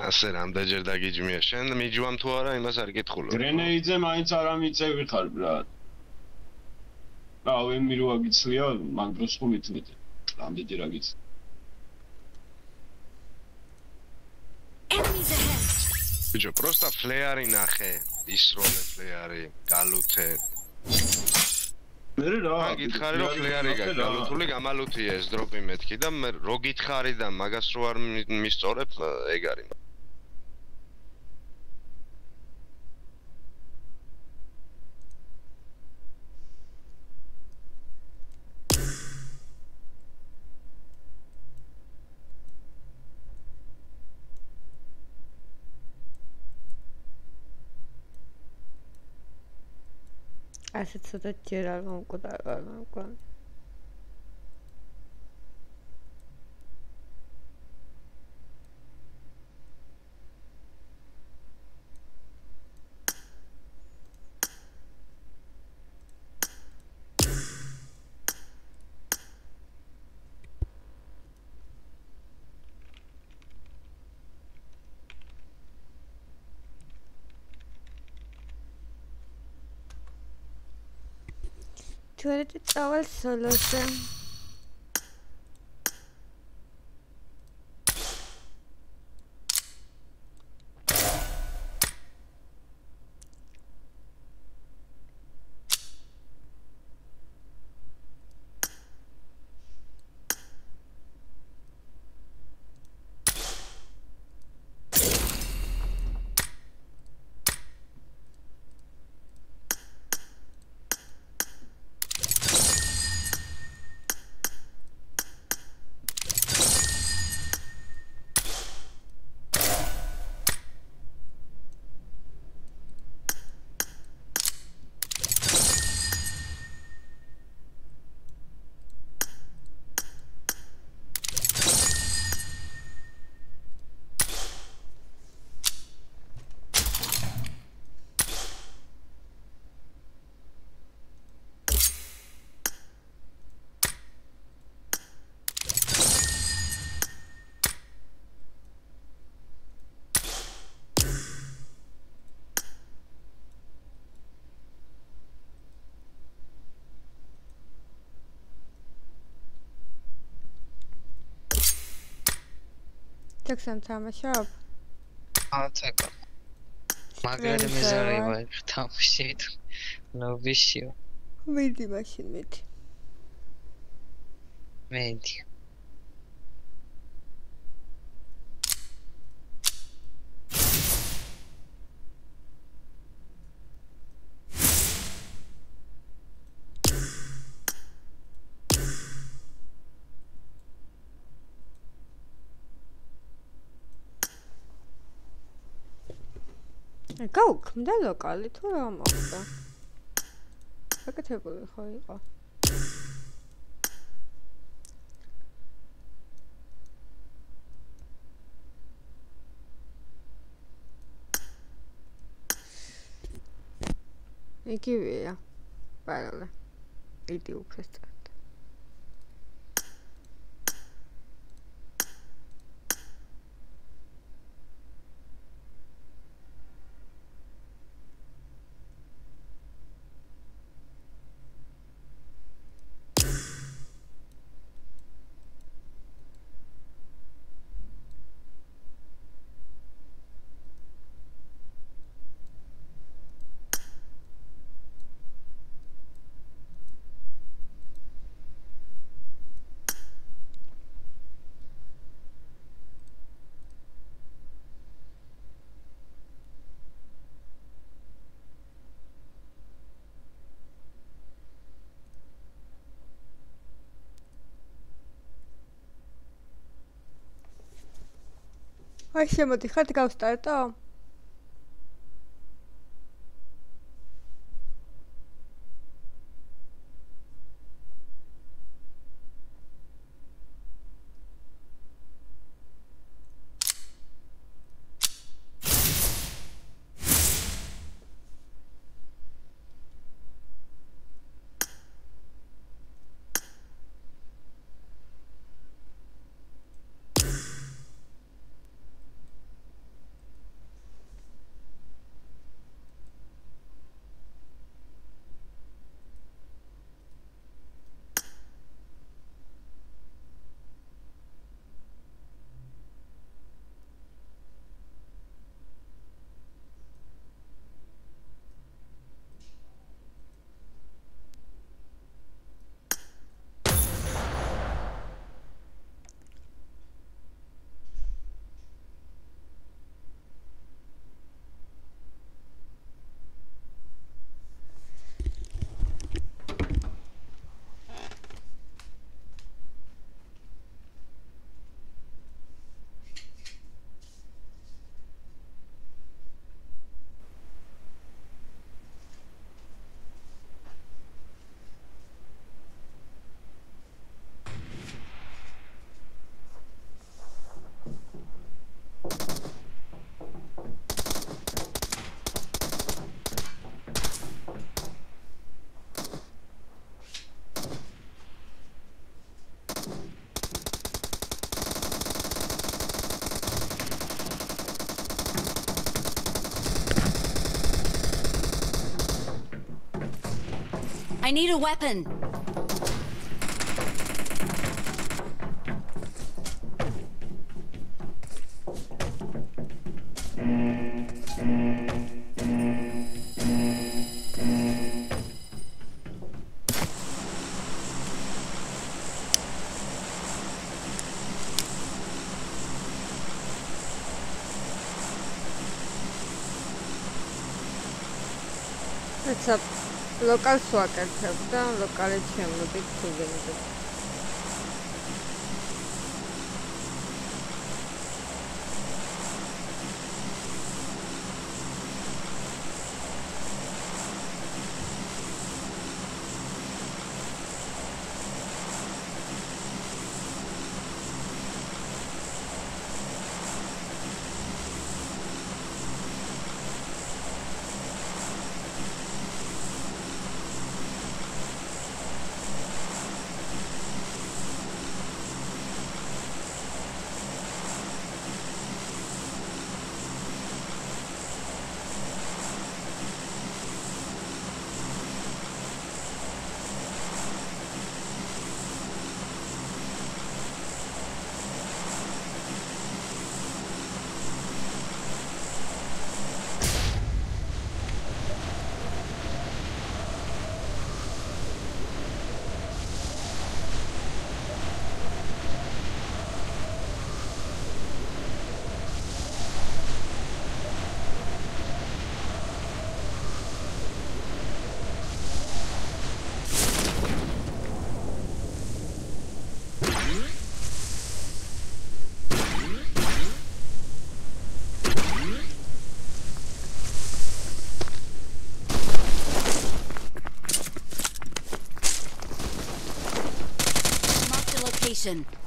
ასე რამდენჯერ დაგიჯმია. შენ მიჯვამ თუ არა იმას არ გითხულობ. გრენეიდზე მაინც არ ამიწევი ხარ ბრატ აუ ემი რო აგიცლია მაგ დროს ხო მithmete რამდენი რა გიც Enemies ahead. ბიჭო პროსტა ფლეარი ნახე ისროლე ფლეარი გალუთე მე რა ან გითხარი რომ ფლეარი გაგალუთული გამალუთია ეს დროპი მეთქი და მე რო გითხარი და მაგას რო არ მი- მისწორებ ეგ არის 説でっていうらなんかだな。suerte, created our solution ტექსტთან თამაშობ? ათაკა. მაგრამ მეზარი ვარ თამაშით. ნოვიშიო. მიდი მაშინ მიდი. მედი. გაუქმდა ლოკალი თუ რა მოხდა? საკეთებული ხო იყო? იგივეა. პარალე. იდი უფესწრა. აი შემოდიხართ გავსტარტო? I need a weapon. ლოკალს ვაკეთებ და ლოკალი შემოდით თუ station.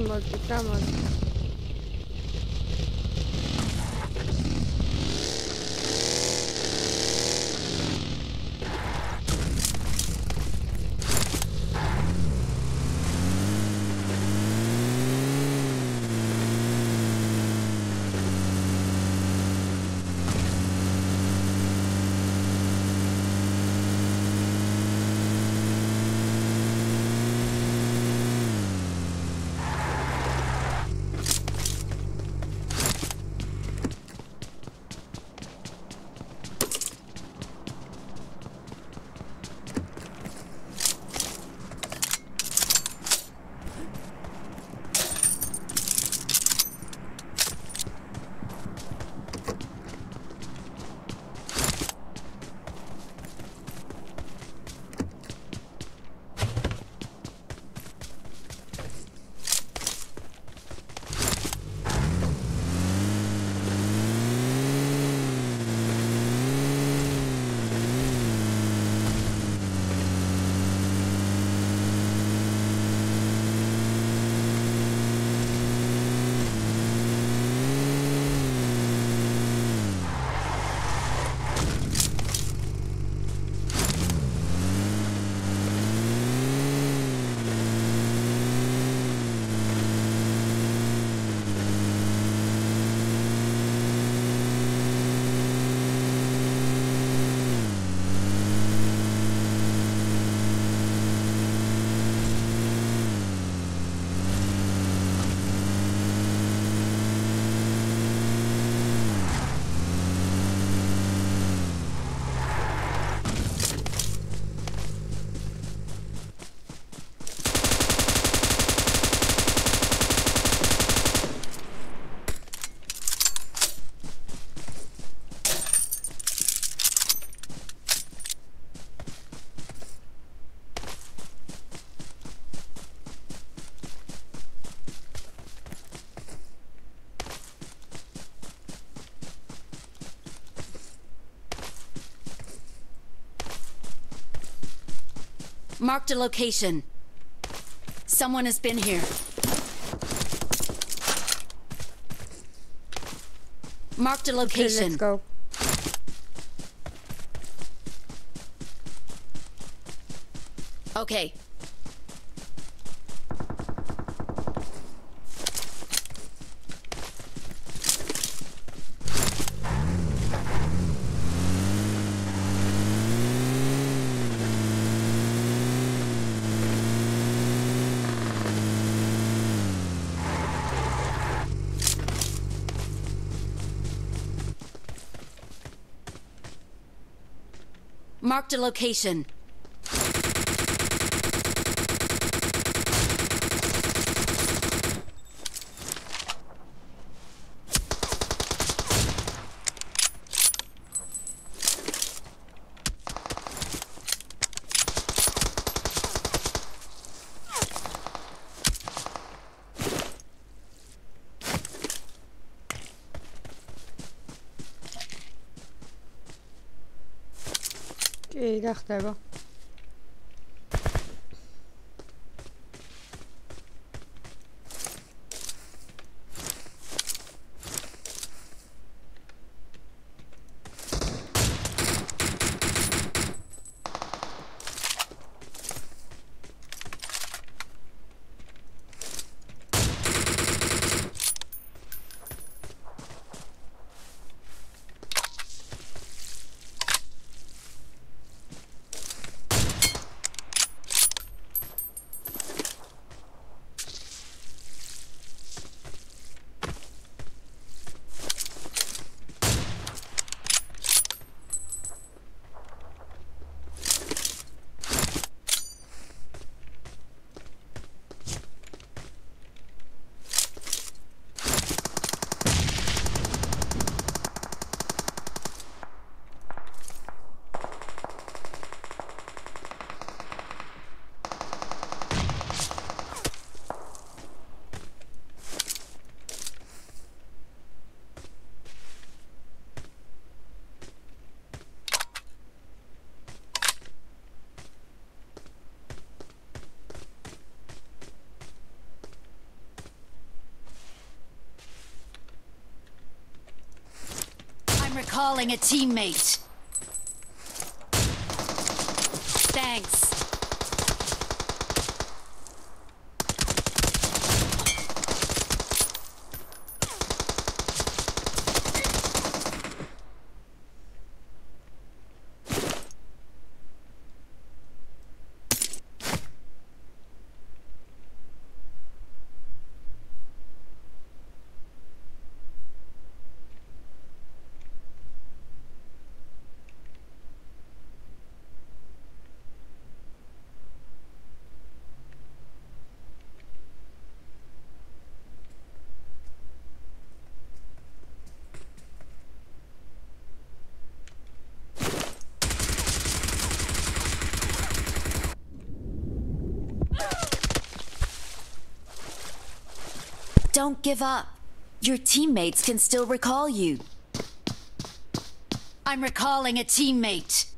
გამოდი, გამოდი. Marked a location. Someone has been here. Marked a Okay, let's location. go. Okay. Marked a location. კი, რა ხდება? Recalling a teammate. Thanks. Don't give up. Your teammates can still recall you. I'm recalling a teammate.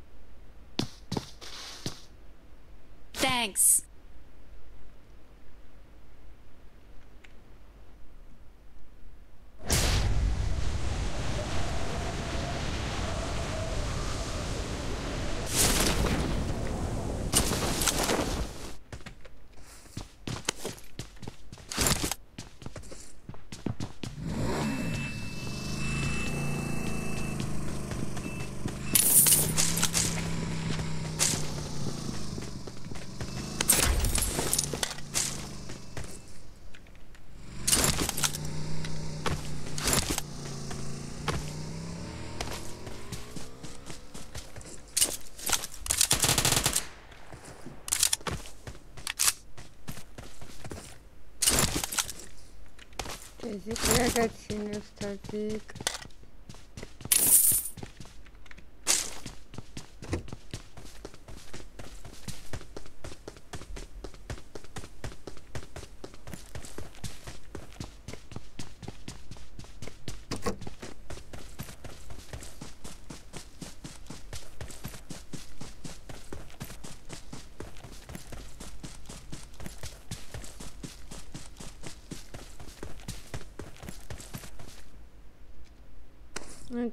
რა გაჩინებს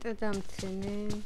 这咱们呢？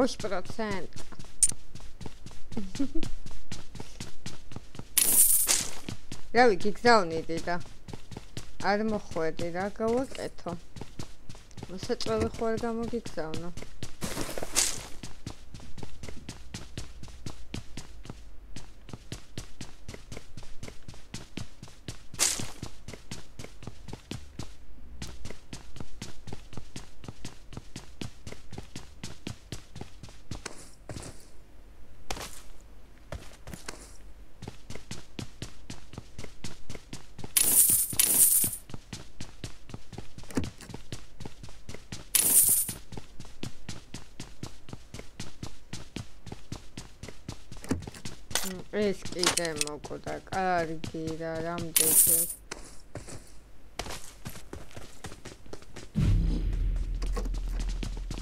20%. რავი, გიგზავნიდი და არ მოხვედი რა გავაკეთო. მოსაწვევი არ გამოგიგზავნო. ეს კიდე მოკვდა კარგი რა რამდენი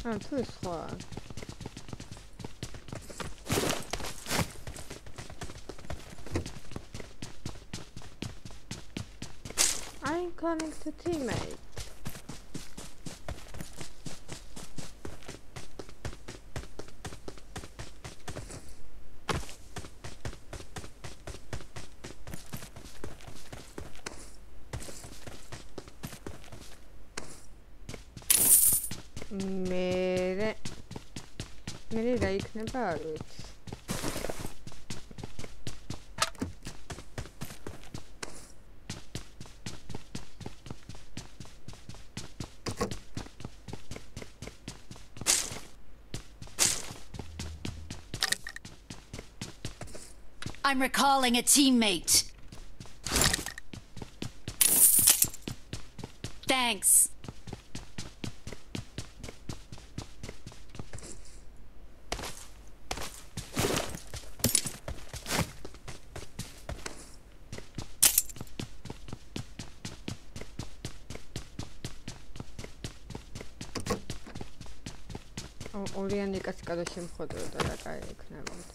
ა თუ სხვა I'm calling to teammate. მე მე რა იქნება არ ვიცი I'm recalling a teammate. Thanks. ო- ორიანი კაცი კადო შემხოდოდა და კაი იქნებოდა.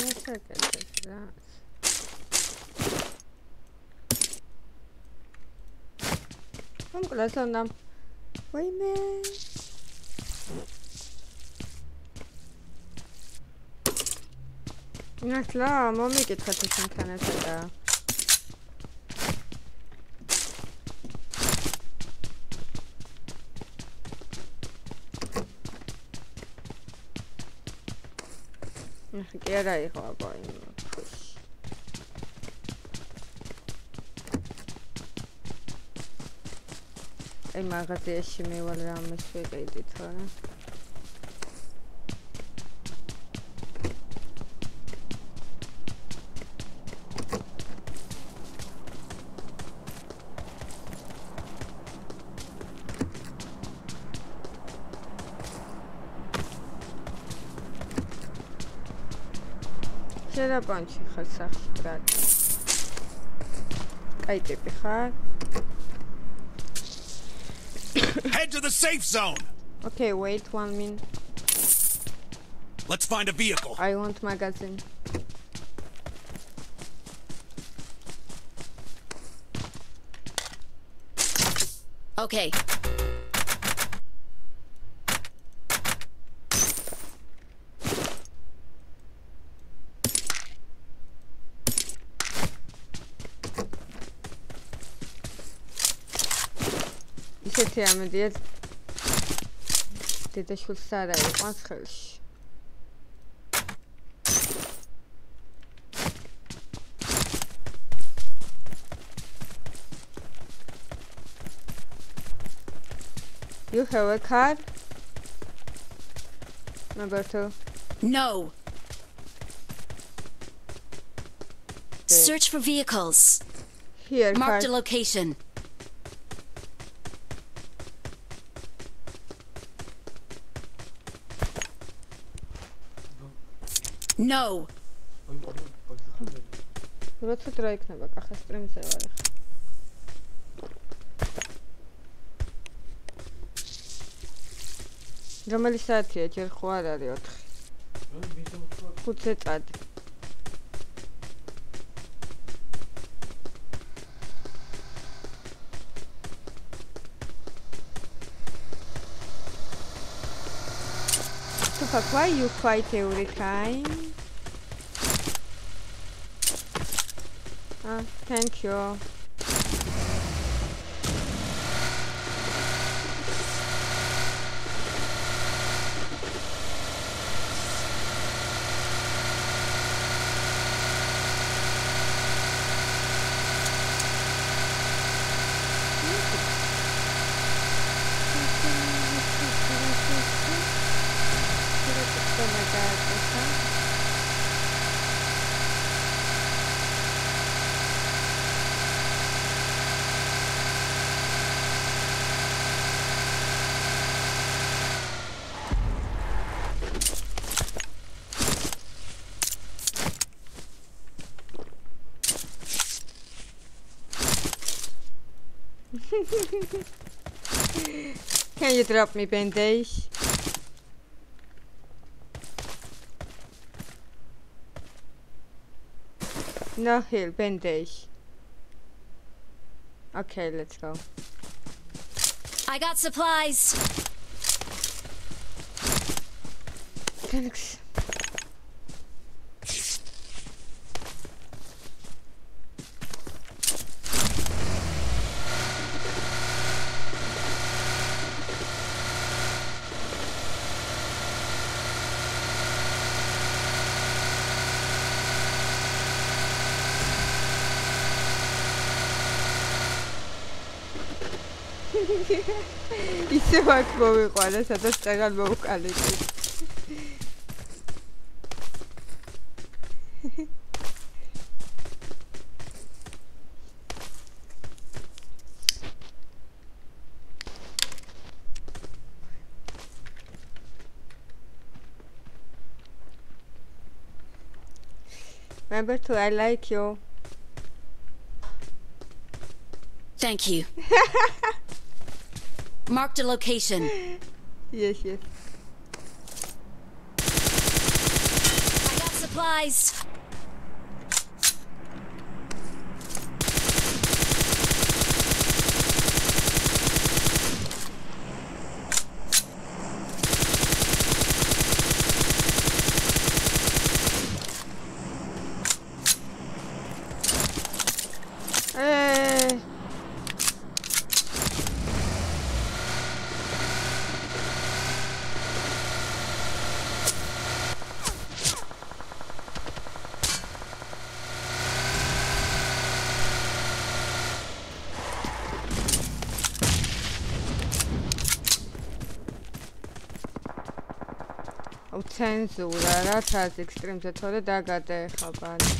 ესე კეთებს რა. მომკლეს უნდა. ვაიმე. ნახლა, მომიკითხეთ შენთან ესა. ნახე, კი არა იყო აბა იმ აი მაღაზიაში მევალ რამეს ვიყიდით რა. შერაპანჩი ხარ სახში ტრაკი. კაი ტიპი ხარ? Head to the safe zone. Okay, wait one minute. Let's find a vehicle. I want magazine. Okay. تعمل ديت ديت شكون سارة ما تخلش You have a card? Number two. No! Search for vehicles. Here, Marked a location. No. როცა დრა იქნება კახა სტრიმზე ვარ ახლა. რომელი საათია ჯერ ხო არ არის 4 5 წადი Tupac, why you fight every time? Ah, thank you. Can you drop me bandage? No heal, bandage. Okay, let's go. I got supplies. Thanks. ისე ვაკ მოვიყვანა, სადაც წეგან მოვკალიკი. Remember to I like you. Thank you. Marked a location. Yes, yes. I got supplies. ცენზურა რა თავს ექსტრიმზე თორე დაგადე ხაბანი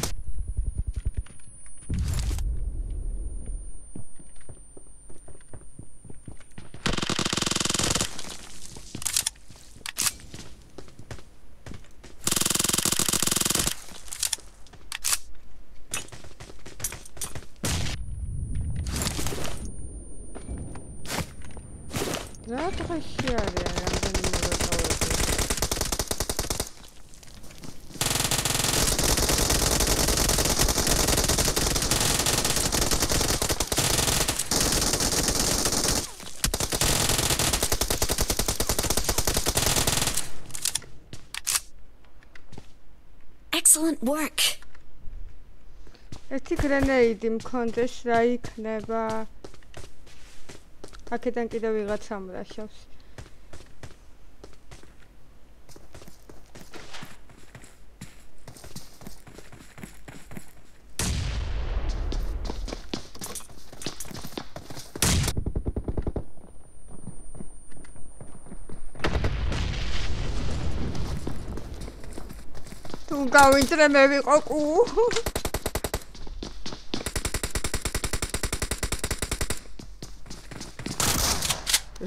რა დღეში არის რამდენი მოგატოვებული Excellent work. ერთი გრენეიდი მქონდეს რა იქნება აქედან კიდევ ვიღაცა ამრაშავს თუ გავინტრე მე ვიყო კუ.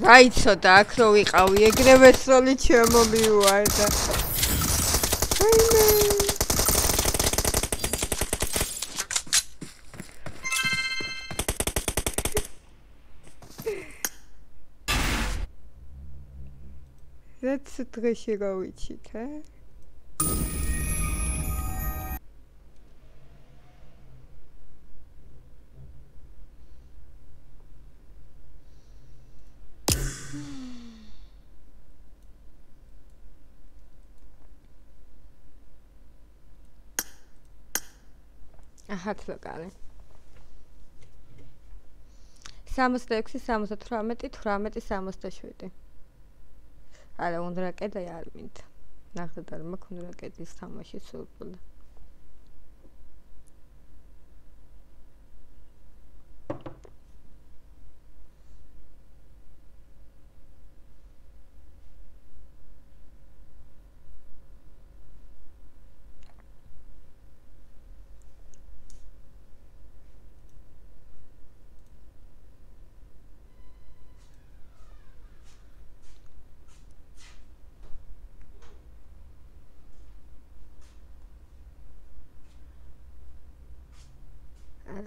რა იცოდა აქ რო ვიყავი? ეგრევე სროლი ჩემო მიუვარდა აიმე რაც დღეში გავიჩით ა აჰა თლოკალე 66 78 18 67 არა უნდა რაკეტა არ მინდა. ნახეთ არ მაქვს უნდა რაკეტის თამაში სულპულა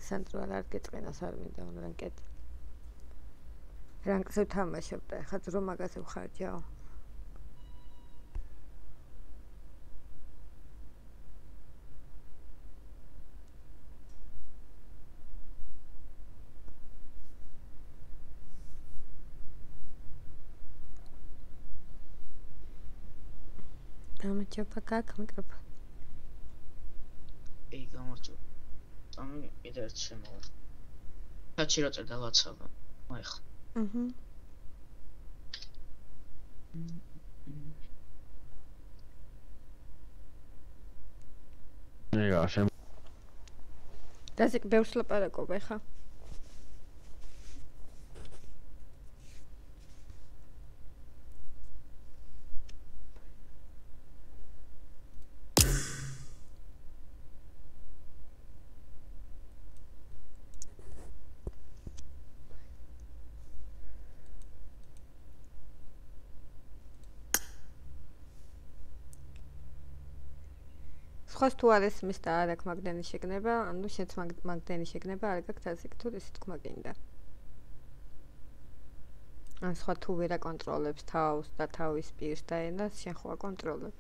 ალესანდრო არ გეწყინოს არ მინდა რანკეტ რანკზე ვთამაშობ და ხა ძრო მაგაზე ვხარჯაო. გამარჯობა გაკ მიკროფონი ეი გამარჯობა წამი კიდე ერთ შემოვა. კაჩი რა წერდა ვაცაბა აი ხო აჰა ნეგა შენ დასიკ ბევრს ლაპარაკობ ეხა სხვა თუ არის მის და არ აქვს მაგდენის შეგნება, ანუ შეც მაგდენის შეგნება არ გაქვს ასე თუ ეს თქმა გინდა. ან სხვა თუ ვერ აკონტროლებს თავს და თავის პირს და ენას, შენ ხო აკონტროლებ.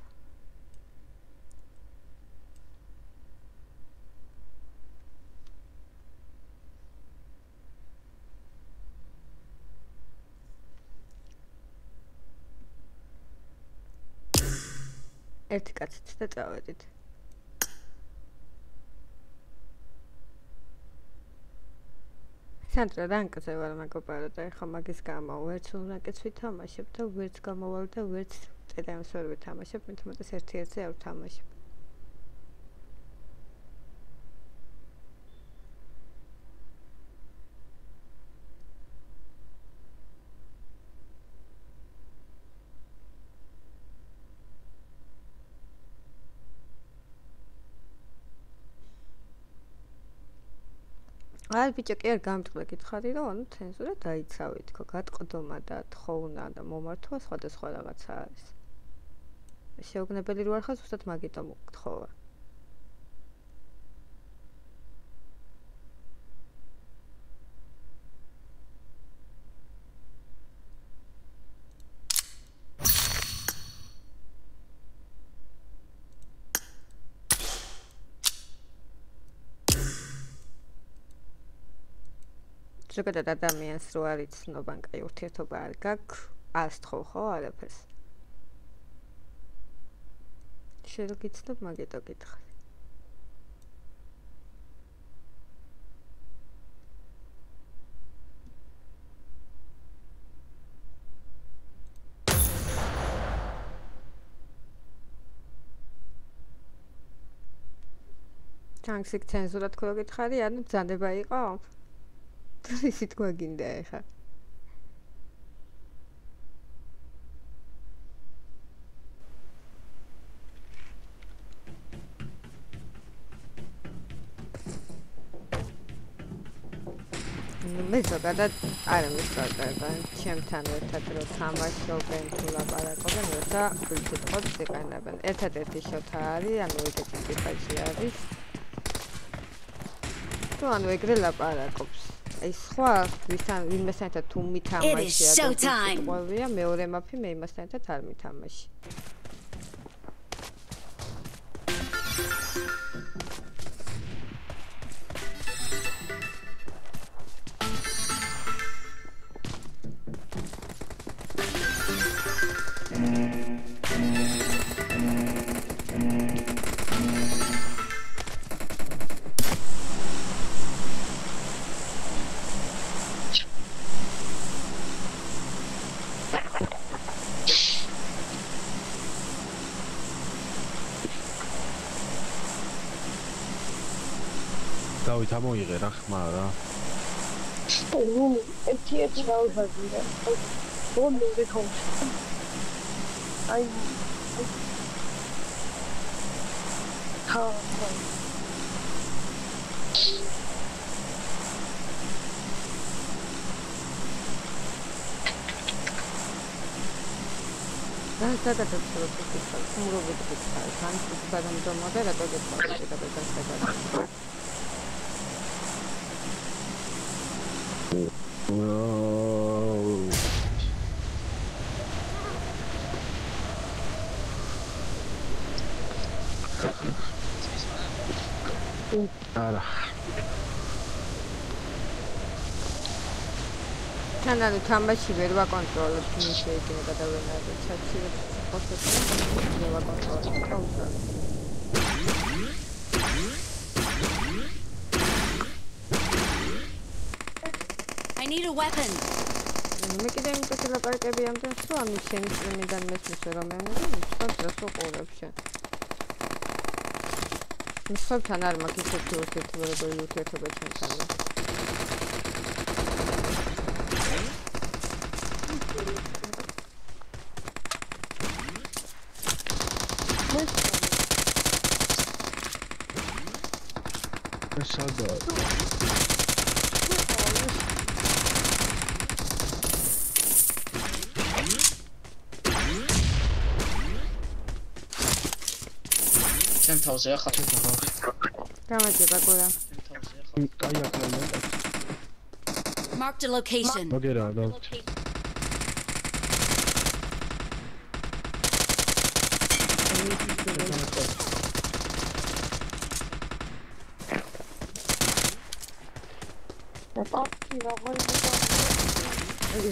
ერთი კაცით და წავედით. ცენტრა რანკზე ვარ მეგობარო და ეხა მაგის გამო ვერც რანკებს ვითამაშებ და ვერც გამოვალ და ვერც წერამს ვერ ვითამაშებ, მე თვითონ ერთ-ერთზე არ ვთამაშებ. აი ბიჭო კი არ გამწყდა კითხარი რომ ანუ ცენზურა დაიცავით ხო გატყდომა და თხოვნა და მომართვა სხვადასხვა რაღაცა არის. შეუგნებელი რო არ ხარ ზუსტად მაგიტომ გთხოვა ზოგადად ადამიანს რო არ იცნობ ან კაი ურთიერთობა არ გაქვს ას თხოვ ხო არაფერს? შეიძლება გიცნობ მაგიტო კითხე ჩანგსიქ ცენზურა თქო გითხარი ანუ ბზანდება იყო ისიც გვაგინდა ახლა მე ზოგადად არ მისწორდება ჩემთან ერთად რო თამაშობენ თუ ლაპარაკობენ როცა ვიწყოთ სიყანებენ ერთადერთი შოთა არის ანუ ეგეთი ტიპაჟი არის თუ ანუ ეგრე ლაპარაკობს აი სხვა ვისთან ვინმესთან ერთად თუ მითამაშია და ყოველია მეორე მაფი მე იმასთან ერთად არ მითამაში დავით ამოიღე რა ხმა რა. ნუ ერთი ერთი გავიბაზირე რომ მე ვიქონ აი ხა. და სადაც ხარ, უმრობითი ხარ, თან ბადამ და მოდერატორი ხარ, და და და არა თანადო თამაში ვერ ვაკონტროლებ მე შეიძლება ჩატში და ფოსტები ვერ ვაკონტროლებ კონტროლ I need a weapon. მე კიდე იმიტომ შელაპარაკები ამ დროს რომ ამის შენი სტრიმიდან მესმის რომ მე მithom დროს უყურებ შენ. მისხებთან არ მაქვს ისეთი ურთიერთობა როგორი ურთიერთობა ჩვენთან. ეს სადაა? ჩემ თავზე ახლა. გამარჯობა გურა თავზე ახლა კაი აკრაია Marked a location. მაგერა და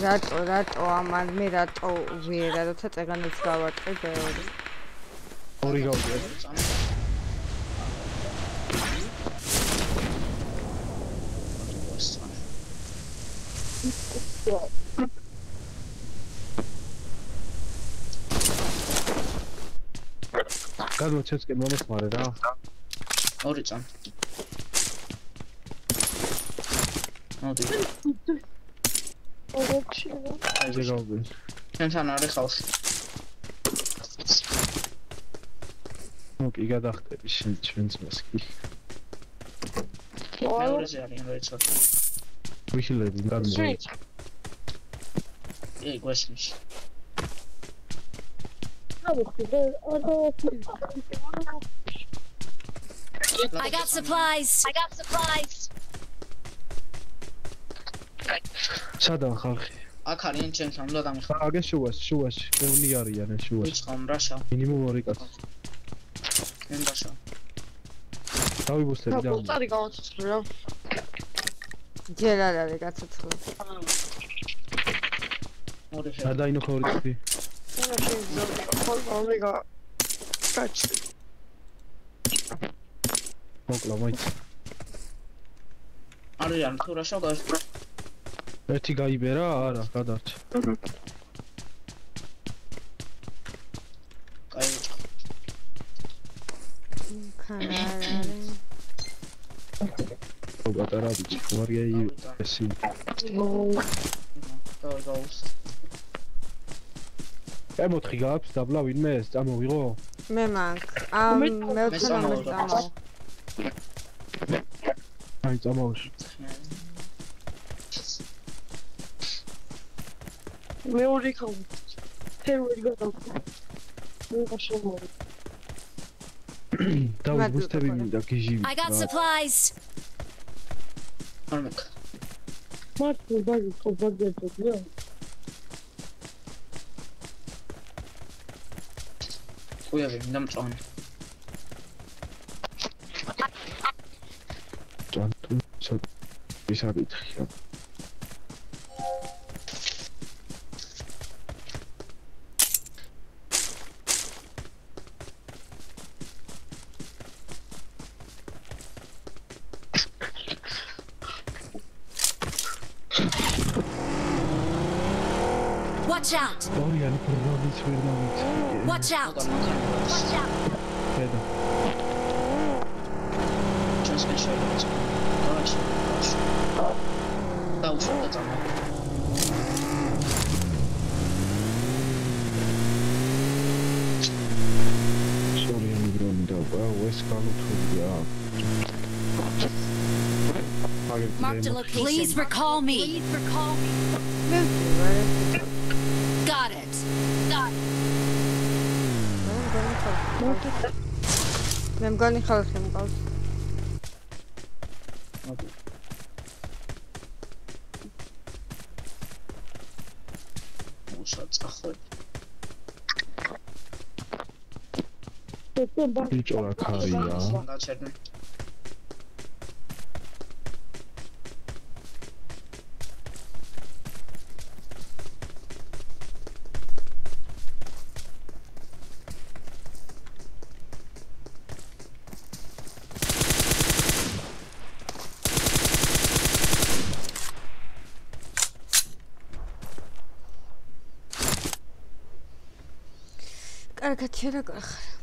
რატო რატო ამან მე რატო ვერა როცა წეგანებს გავატყე ბევრი? ორი გავდია გადმოცემს კი მომეხმარე რა. ორი წამ. მოდი. ეს გავდი ჩვენთან არის ხალხი ნუ კი გადახტები შენ ჩვენს მას კი. მეორეზე არის რეცოტ ვიხილები გარმო. ე გვესმის I got supplies. I got supplies. სადაა ხალხი აქ არიან ჩემთან უნდა დამიხარ აგეს შუაში შუაში პეუნი არიან შუაში ვიწყამ რაშა მინიმუმ ორი კაცი მე რაშა დავიბუსტები და წარი გავაცოცხლე რა ჯერ არ არის გაცოცხლე ორი ჰე გადაინო машин ხოლმე ომეგა კაჩ მოკლა მოიც არიან თუ რა შოგას ერთი გაიბერა არა გადარჩ კაი ხარ პატარა ბიჭი ხوارია ეს ის გავიგავს აი მოთხი გაქვს დაბლა ვინმე ეს წამოვიღო მე მაგ ამ მე ვცანამ წამო აი წამოვში მეორე ხომ თერორი გადავხო მე გაშემორი დავიბუსტები მინდა გიჟი I got supplies. არ მეკ მარტო ბაგი ხო ბაგერტია ხუიავი მინდა მწვანე ჯანტუ ცოტა ისაკითხია Watch out. ორიანი პროგრამის ვერ დავიცი Watch out. ხედა ჩვენს მე შეიძლება გაჩი დაუშვა და წამა ორიანი დრონი და ეს განუთულია Marked a location. Please recall me. მე ვარ Got it. მე მგონი ხალხი მყავს უშა წახვე ბიჭო რა ქარია გაჩერდე კარგად შე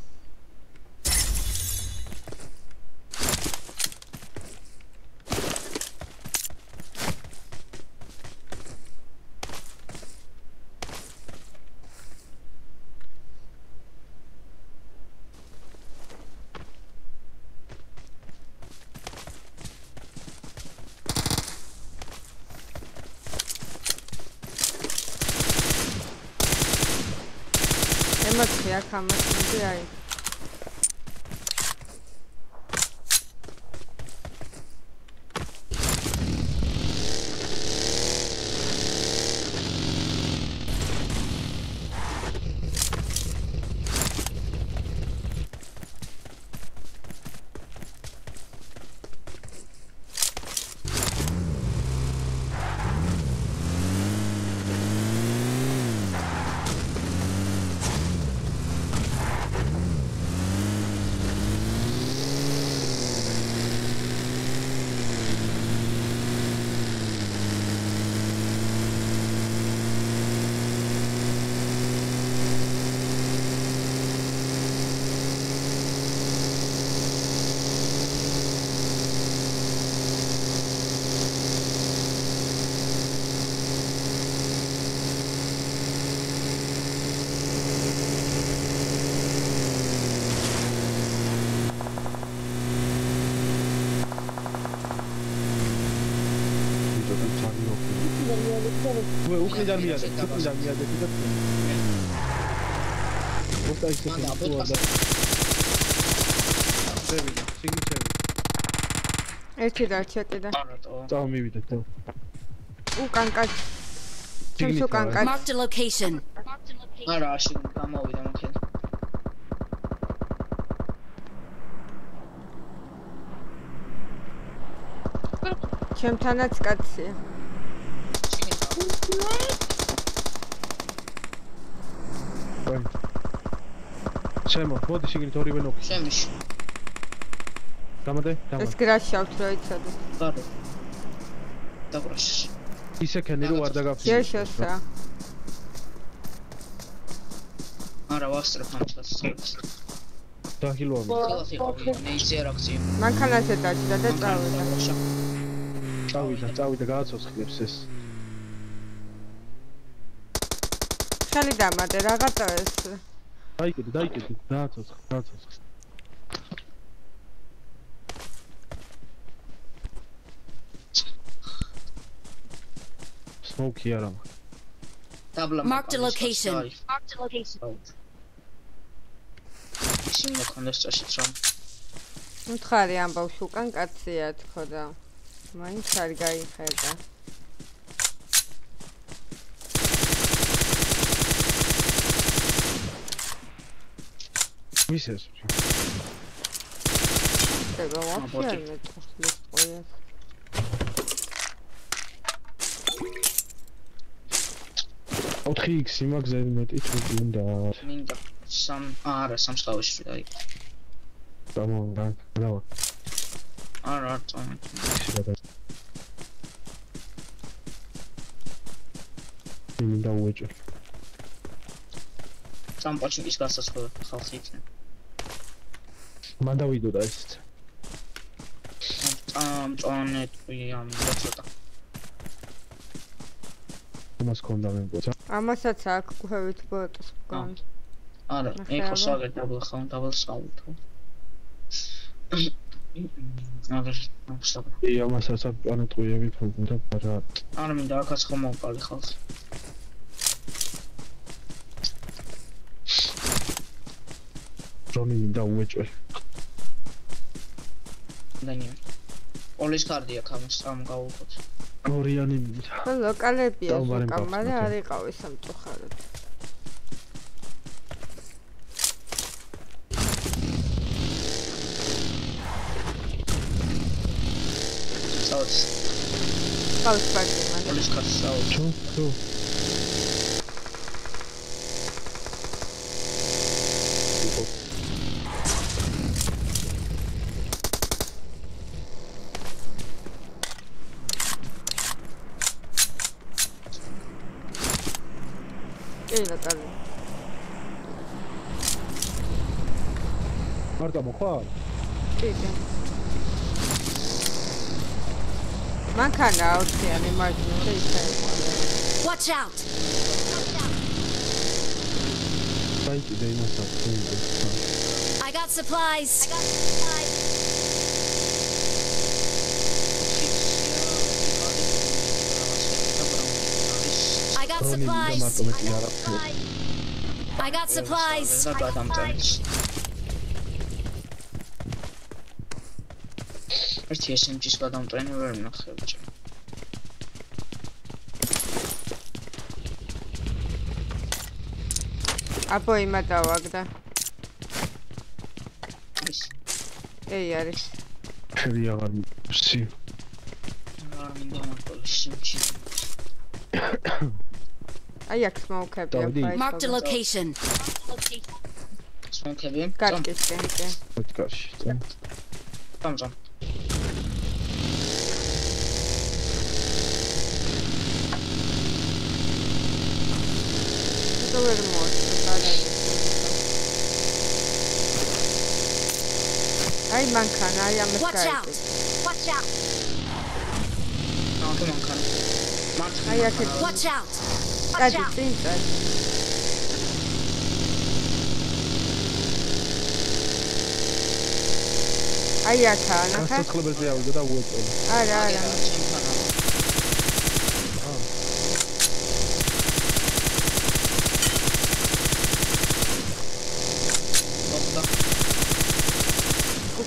რა გახარ ემოცი აქ ამას მოდი არის უე უხიდან მიადეთ, უხიდან მიადეთ და ოფტა ისე მანდა, თუ არ და შევიდა, სიგნი შევიდა. ერთი წავმივიდეთ და უკან კაც. ჩემს სიგნით უკან რა. კაც. Marked a location. არა აში გამოვიდა მაქენ ჩემთანაც კაცია. შემო, მოდი სიგნით ორივე ნოქი. შემიში დამადე, ეს დამადე. გრაშავთ რა იცოდე. ბარო დაბრაშ ისე ქენი რომ არ დაგაფიქრე. ჯერშოსა. არა ვასტრებ ამას სწორს დახილოა. ყველას იყო მეიცი რეაქცია მანქანაზე დაჭდა და წავიდა. წავიდა, წავიდა, გააცოცხლებს ეს. ხალი დამადე რაღაცა ეს. დაიკიდე, დაიკიდე, დააცოცხლ, დააცოცხლ. სმოუკი არა. დაბლა Marked a location. Marked a location. სიმო კონდეს წაშიც რომ უთხარი ამბავს უკან კაცია თქო და მაინც არ გაიხედა. ვის ეს? ხება ვაფშე არ მეტყვის ყოიას. ოთხი x იმაგზე მეტი თუ უნდა მინდა სამ არა სამ სკავში დაი დამოვიდა. დავა. არა არ წამი მინდა უეჭო. სამ პაჩიკის გასასწორ ხალხი იქნება მან დავიდო და ეს. ამ წონე ამ ცოტა იმას კონდა მეგოცა. ამასაც აქ გვევით ბოტს გონ. არა ეხო საგე დაბლა ხომ დაბლა საუთო არა ამსაბა ი ამასაც აქ პლანეტყვიები ფონდა რა. არა მინდა აქაც ხომ მოვყალი ხალხი რომი მინდა უეჭო. დანია პოლის კარდი აქ ამას ამ გავუყოთ გორიანი მინდა. ხო ლოკალებია დაუვარემ ზუკა, ბავშვს, მაგრამ მოწონს. არ იყავი სამწუხაროდ. საუთ ყავს პარტი მაგრამ პოლის კარდი საუთ ჩუ, ჩუ. კი ლოკალი. მარტო მოხარ? კი კი. მანქანა აუციანი მარჯვნივ და ისაა. Watch out! დაიკიდე იმასაც თუ I got supplies. I got supplies. I got რომი მინდა supplies. მარტო მეტი არა. I got supplies. და გადამტანს ერთი SMG-ს გადამტანი ვერ ნახე ბიჭო აბო იმა დავაგდა. ის ე არის. ფერი აღარ მიცი. არ მინდა მარტო SMG აი აქ დავიდი. ფაის. Marked a location. სმოკები კარკისკენ კი. პოდკასტში. წამწამ თუ ვერ მოაწყდა აი მანქანა აი ამას Watch out. გაიგე. Watch out. ნახე მანქანა მარცხენა აი აქეთ Watch out. Watch კადი out. წინ წადი. აი აქა ნახე. გასაცხოველზე ავიდა და უეჭო. არა არა.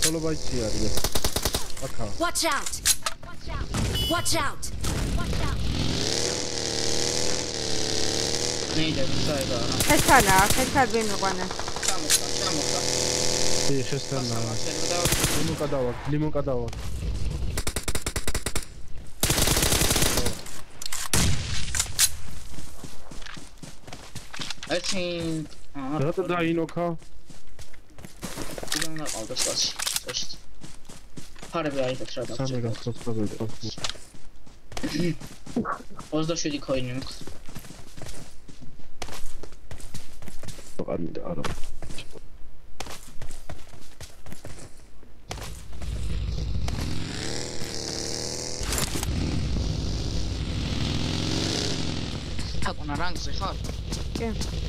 ჩვენ გამომარ გავიგი. გაიწე. მაგმად გაიგია რა ასე. სოლობაიც, სოლობაიცი არის. აკა. Watch out! Watch out! ნეიდა საერთა რა ხესანა, ხესად ვიმიყვანა. ჩამოხდა ჩამოხდა ე შესთანა. შეიძლება ლიმონკა დავა, ლიმონკა დავა. ერთი აა რატო დაინოქა?იდან აყავდა სვაში სვაში ფარები აიღეთ რა სამე და გასწორებდა. 27 კოინი მაქვს ყარმინდა არა. თაკუნა რანგზე ხარ კი. სალამი, სალამი,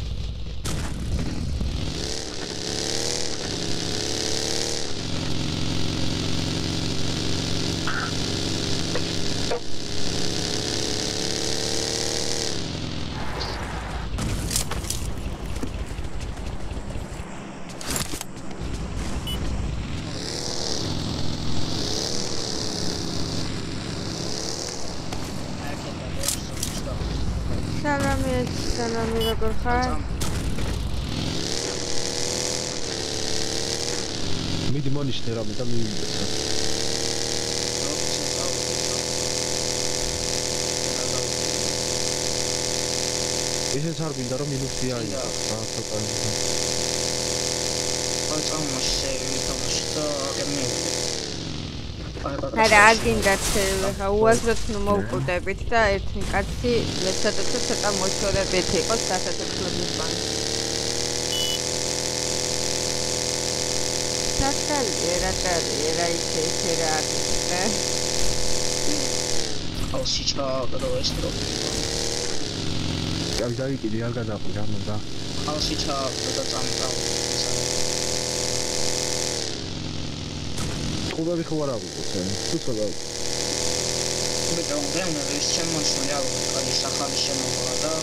როგორ ხარ? მიდი მონიშნე რამე და მივიდე. ისეც არ გინდა რომ მინუსი აიღო. რა ცოტა. აი წამოში ვიტომში და აგერმე არა, არ გინდათ უაზროდ ნუ მოუკვდებით და ერთი კაცი ლეცადოთ ცოტა მოშორებით იყოს გასაცდელობის ბანკ. სათალი ერატალი რა ისე ისე რა არის. ხალში ჩააგდო ეს დრო აი დაიკიდე არ გადაყვი გამოდა. ხალში ჩააგდო და წამწავ ყურები ხო არ აღვიქოს ე? თუ ცოტა მეტო უნდა ის შემოშული ალბათ კაი სახალი შემოღლა და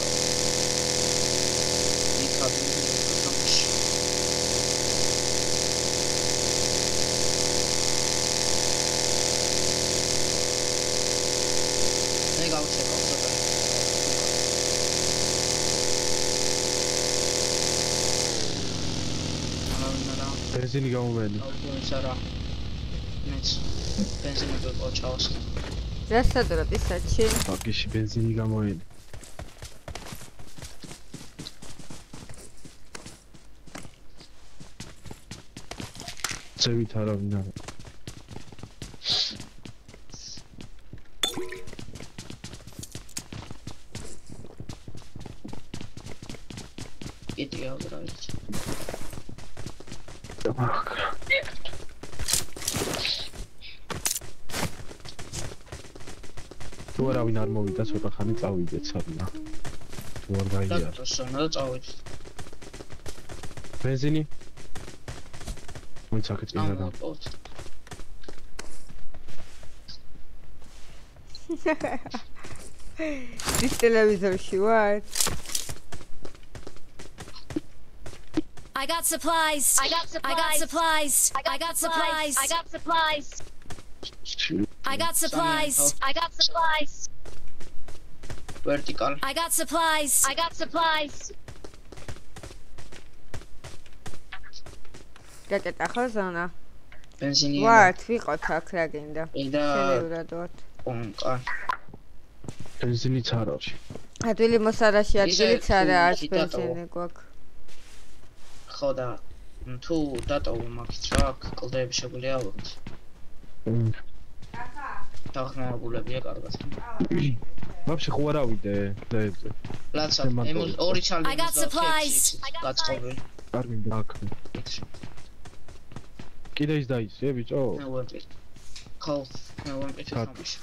მე გავწევ ცოტა. ანა ბენზინი გამომენი. აუტოის არა მეც ბენზინი გიყო ჩავასხე რასადროთ ისაცი? ბაგიში ბენზინი გამოენი. წევით არავინ არა. კიდე აღრაიც თუ არავინ არ მოვიდა ცოტა ხანი წავიდეთ სადნა. თუ არ გაიგია. დაგწოსონა და წავედი ბენზინი? მოიცახე წინა და ამოვყოთ ის ტელევიზორში ვარ? I got supplies. I got supplies. I got supplies. I got supplies. I got supplies. I got supplies. I got supplies. Vertical I got supplies. I got supplies. გაკეტა ხო ზონა? ბენზინი ვართ, ვიყოთ აქ რა გინდა? და შენეურად ვართ. პონკა ბენზინიც არ არის. ადვილი მოსარაში ადგილიც თუ არა იტატო. ბენზინი გვაქვს. ხო და თუ დატოვო რა აქ კლდეები შეგვიძლია ალბათ მმ. დაღმართულებია კარგად ვაფშე ხო არავიდე დაეძე. ლაცა შემატოვე. ემოს ორი ჩალი I got supplies. გაწყობი არ მინდა აქ. კიდე ის დაიცე ბიჭო მე ვემპი. ხო, სად? თამაში.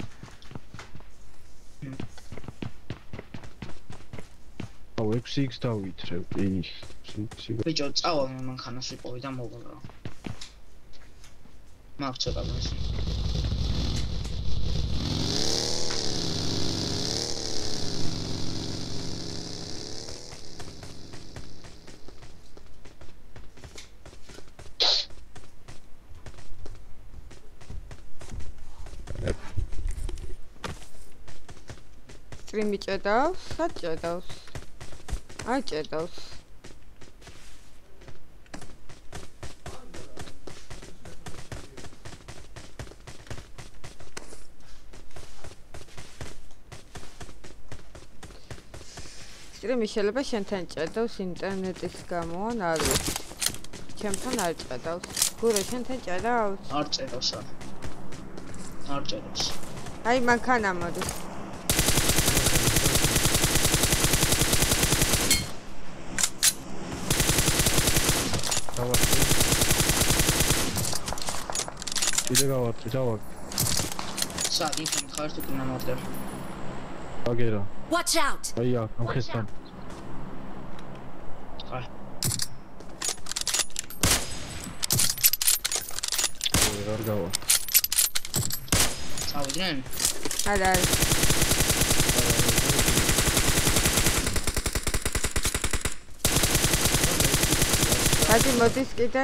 აუ 6x დავითრევ კი 6x ბიჭო, წავალ მე მანქანას ვიპოვე და მოვღო. მაგ ცოტა მას. სტრიმი ჭედავს? სად ჭედავს? აი ჭედავს. სტრიმი შეიძლება შენთან ჭედავს ინტერნეტის გამო, ან არ ჩემთან არ ჭედავს. გურე შენთან ჭედავს? არ წერავს რა. არ წერავს. აი მანქანა მოდის. კიდე გავარტყი დავა სად იქ ხარ თუ მოდერ. აგერა Watch out! აი აქ ამ ხესთან აი. ой არ გავა წავიდნენ? არა არა გადი მოდის კიდე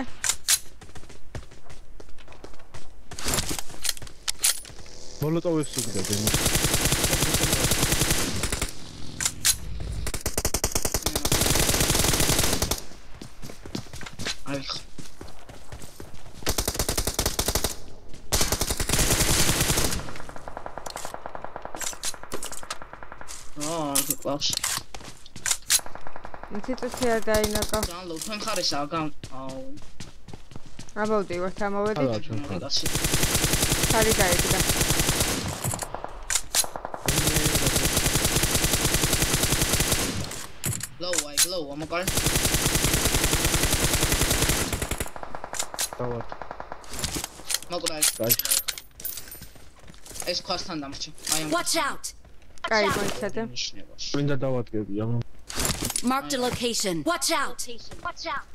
მოლოტოვებს უგდა დემო აი ხ. აა, გიყავს. მიწიწი არ დაინაკო ძალიან ლო, თქვენ ხარისაა გამ. აუ. ამოვდივართ ამოვედით არა ჩვენ კაცი. ხარი გაიგდა ლოუ, ლოუ, ამოკარ. დავარტყი მოკრა ეს. კაი ეს ქვასთან დამრჩა. აი ამ Watch out! კაი მოიცადე მინდა დავატკები ამ Marked a location. Watch out! Watch out!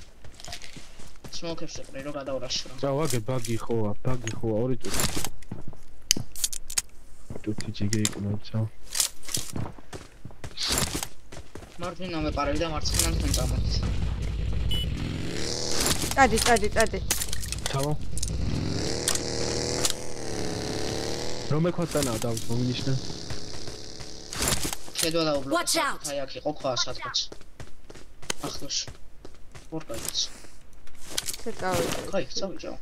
სმოკებს ეყრე რომ გადავრაში რა. წავაგე ბაგი ხოა ბაგი ხოა ორი წუთი თუთი ჯიგე იქნება მარჯვენა მეპარები და მარცხენა თქვენ წამოდი. წადი წადი წადი თავო რომე ქვატანაა დავით მომინიშნე შედვა დაუბრუნე. Watch out! აი აქ იყო ქვა სადღაც. ახლოს. ორკაიც. ცე წავიდე კაი, წავიჯო.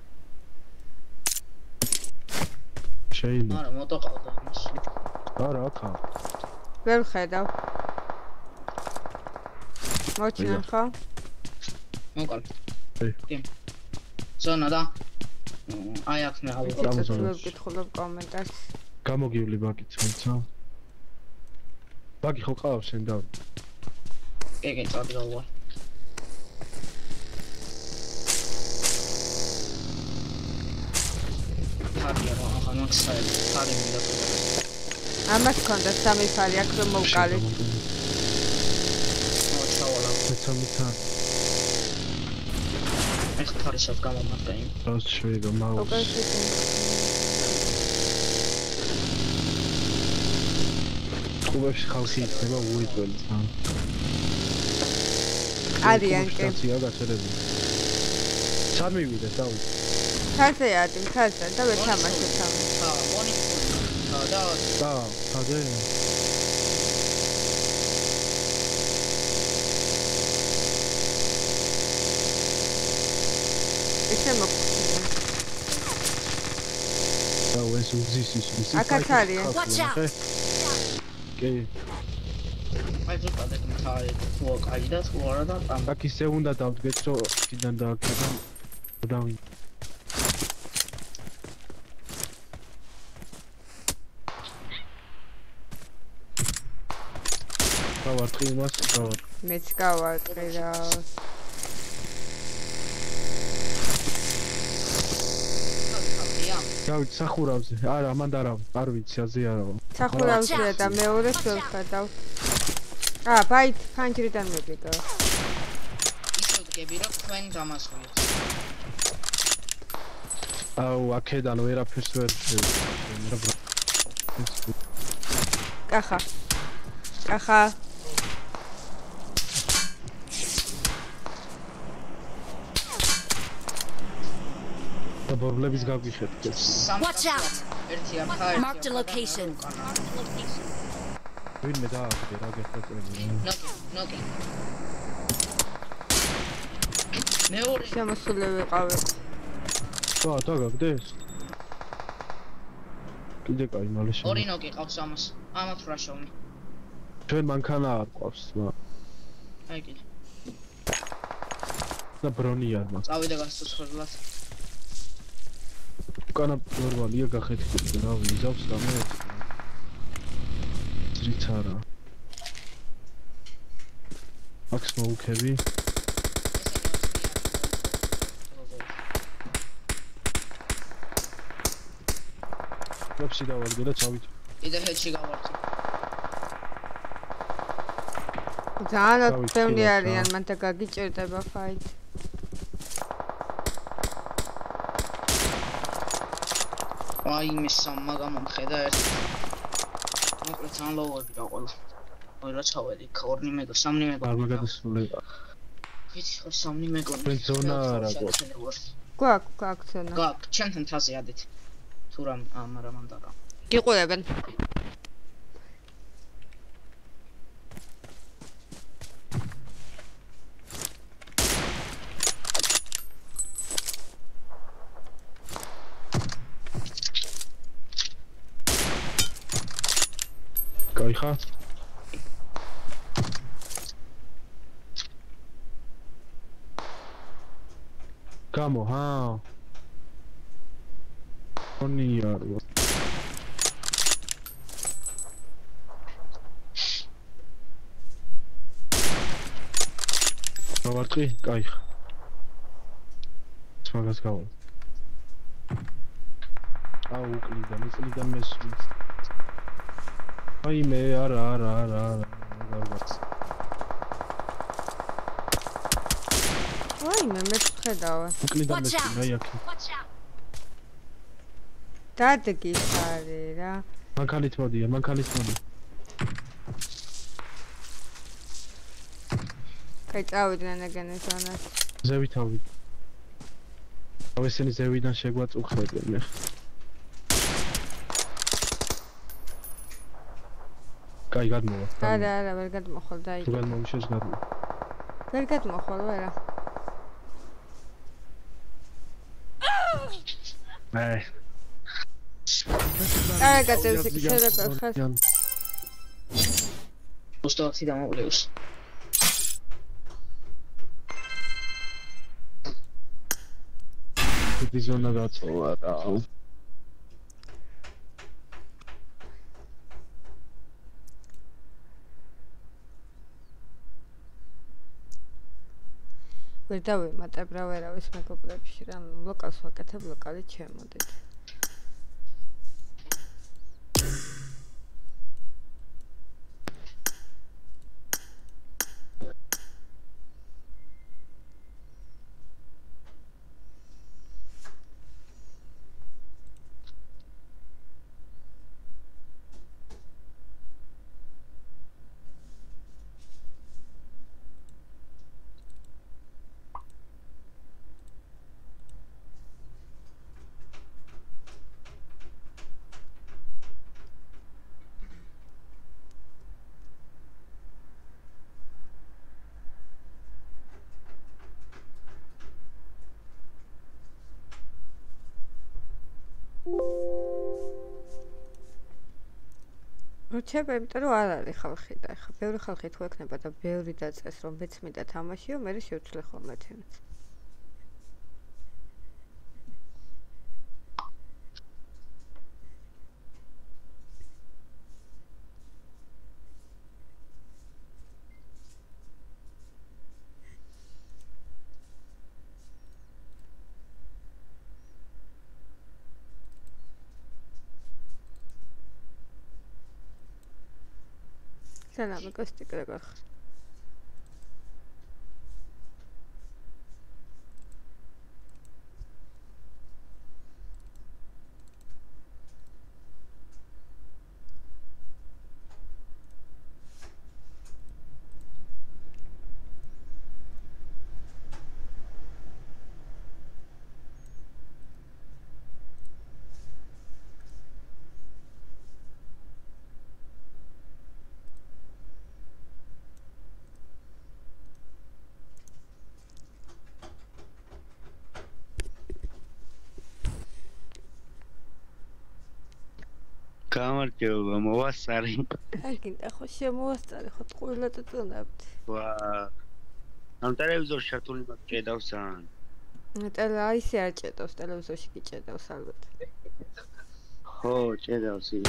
შეიძლება არა, მოტო ყავდა არა აქა ვერ ხედავ მოჩნენ ხო მოკალ. კი. ზონა და აი აქ მე ვერ ვკითხულობ კომენტარს. გამოგივლი ბაგიც თუმცა ბაგი ხო ყავს შენ და? კი, კი, წავიდა. ფარია რა, ახლა საერთოდ ფარი მინდა ამას ქონდა სამი ფარი აქ რომ მოვკალი მეცამითა ეს შევ გამომადგა იმ. რას შეიძლება მაუს. კლუბებში ხალხი იქნება უიძველი ცა არიან კი. სტაცია გაჩერებული. სად მივიდე დავით ხაზე ადი ხაზე და ვეთამაშე თამ ხა, მონი. ხა და და სადე ისე მოგწია და ეს უზის ის ის აქაც out! კი აი ეს მხარე თუ კაი და თუ არა და ამ აქ ისე უნდა დავდგეთ რომ კიდან და აქედან დავი დავარტყი იმას დავარტყი მეც გავარტყი რა დავით სახურავზე. არა, ამან და არა, არ ვიცი, აზე არა. სახურავზეა და მეორე შევ ხედავ. აა, ფაით, ფანჯრიდან მოდიკა. ისე ვდგები რომ თქვენ დამასხულეთ. აუ, აქედან ვერაფერს ვერ შევიდა. კახა. კახა. და ბორბლების გაგვიხეთ. Watch out. ერთი აქა, ერთი. Marked a location. ვინმე დააგდე რა გეხოწები. ნოკი, ნოკი. მეორე შემოსული ვიყავი. და დაგაგდეს. კიდე კაი მალე შე. ორი ნოკი ყავს ამას. ამათ რაშოვნი. ჩვენ მანქანა არ ყავს, მა. აი კიდე. და ბრონი არ მაქვს. წავიდე გასწორებლად. უკანა ნორმალია გახეთქილი რა ვიზავს რამე. ძრიც არა. აქს მოუქები. ფლექსი დავარგე და წავით. კიდე ჰედში გავარდი. ძალიან ბევრი არიან, მან და გაგიჭირდება ფაით. აი მე სამმა გამომხედა ერთ. მოკლედ ძალიან ლოუები რა ყველა. ой რა ჩავედი ქორნი მეგო სამნი მეგო არ მაგადასრულება. ვიცი ხო სამნი მეგო ჩვენ ზონა არა გვაქვს. გვაქვს გვაქვს ზონა გაქვს ჩემთან თაზე ადით თუ რამ ამ რამ ანდარა გიყურებენ კაი ხა? გამო, ჰა? ონი არ ვარ. გავარტყი? კაი ხა. მაგას გავალ. აუ, უკლიდა, მეწლიდან მესვით. აი მე არა არა არა არა გავგაც აი მე მე ხედავ უკლიდან მე აი აქ. დადგი ხარი რა. მანქანით მოდია მანქანით მოდი. კაი წავიდნენ ეგენი ზონას ზევით ავიდ აუ ესენი ზევიდან შეგვაწუხებენ მე კაი გადმოვა. არა, არა, ვერ გადმოხვალ და იქ. თუ გადმოვიშეს გადმო. ვერ გადმოხვალ, ვერა. აი. არა, გადაწევს იქ შეიძლება ხარ. უსტავსი დამოვლეოს. დიდი ზონა დაწოვა რა. ვერ დავიმატებ რა ვერავის მეგობრებში რა ლოკალს ვაკეთებ ლოკალი ჩემოდეთ რჩება, იმიტომ რომ არ არის ხალხი და ხა ბევრი ხალხი თუ ექნება და ბევრი დაწეს რომ მეც მინდა თამაშიო, მე შევცვლე ხოლმე თემს. სანამ კოსტი კრეგახ გამარჯობა, მოვასწარი. აი, გინდა ხო შემოასწარე, ხო ყველა წონებთ. ვა. ამ ტელევიზორში ჩართული მაგ ჭედავს ან? ტელე აი ესე არ ჭედავს, ტელევიზორში კი ჭედავს ალბათ. ხო, ჭედავს ის.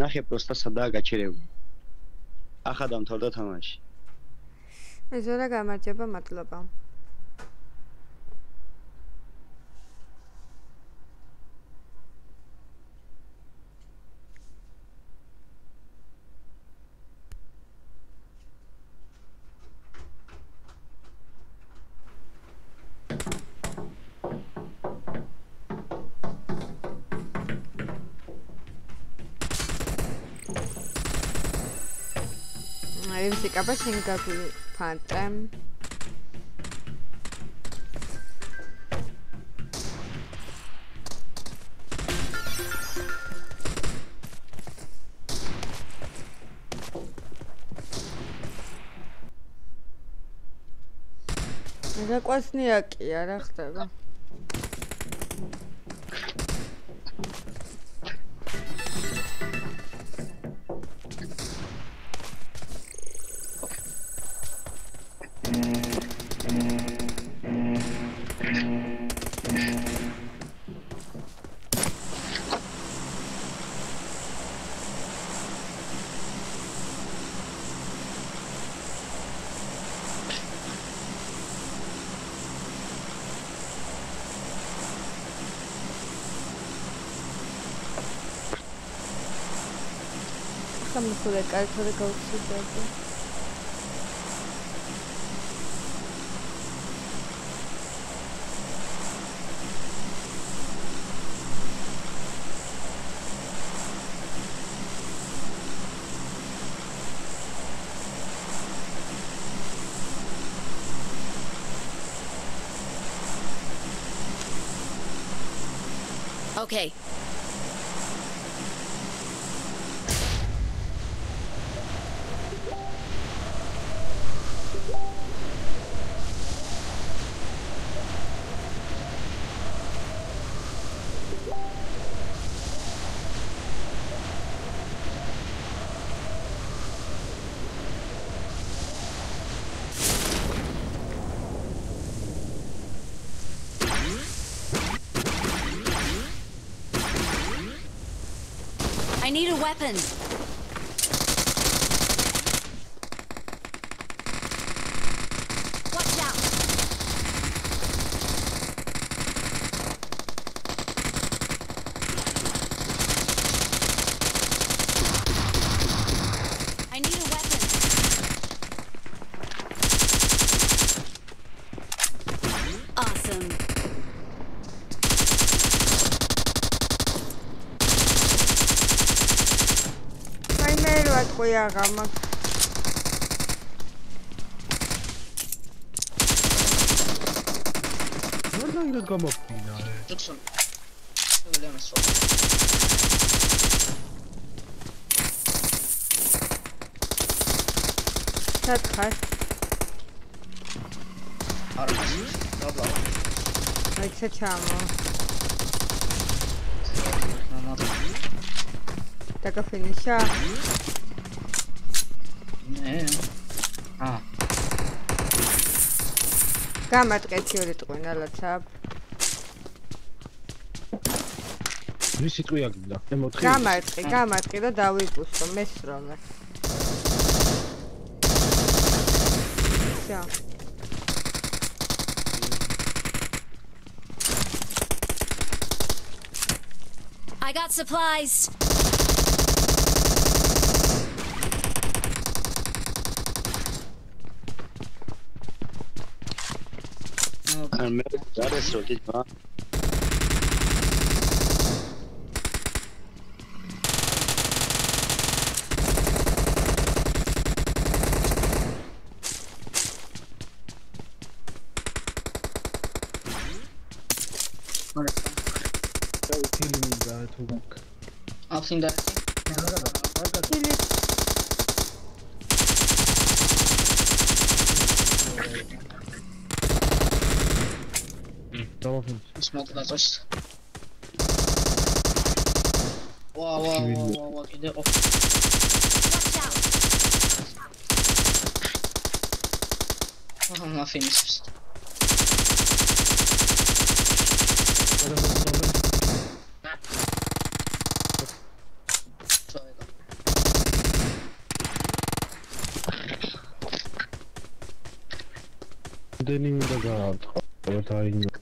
ნახე პროსტა სადაა გაჩერებული. ახლა დამთავრდა თამაში. მე ზურა გამარჯობა, მადლობა. იკაბა შენ გაგვი ფანტე რა ყვასნია კი არა ხდება ხამხურე კალთური გაუცხიდება Okay. Weapons! რო ატყვი აღამა რა გამოფინა ჯექსონ ველემას რო სად ხარ არა დაბლა აი ცე ჩამო მამა დაგაფინიშა ნე გამატკეთი ორი ტყვინა ლაცაბ ვისი ტყვია გინდა მე მოთხი გამატკი გამატკი და დავიგუსტო მესრომე შა I got supplies. ან მე არის რო თვითონ ფილმი მინდა თუ გაქ აფსინდა ფილი დავაფინს ის მოგდაწოს ვა ვა ვა ვა ვა კიდე ყო Watch out. აჰა მაფინისებს დენი მინდა გაათხო დაინო I need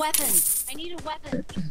weapon. I need a weapon.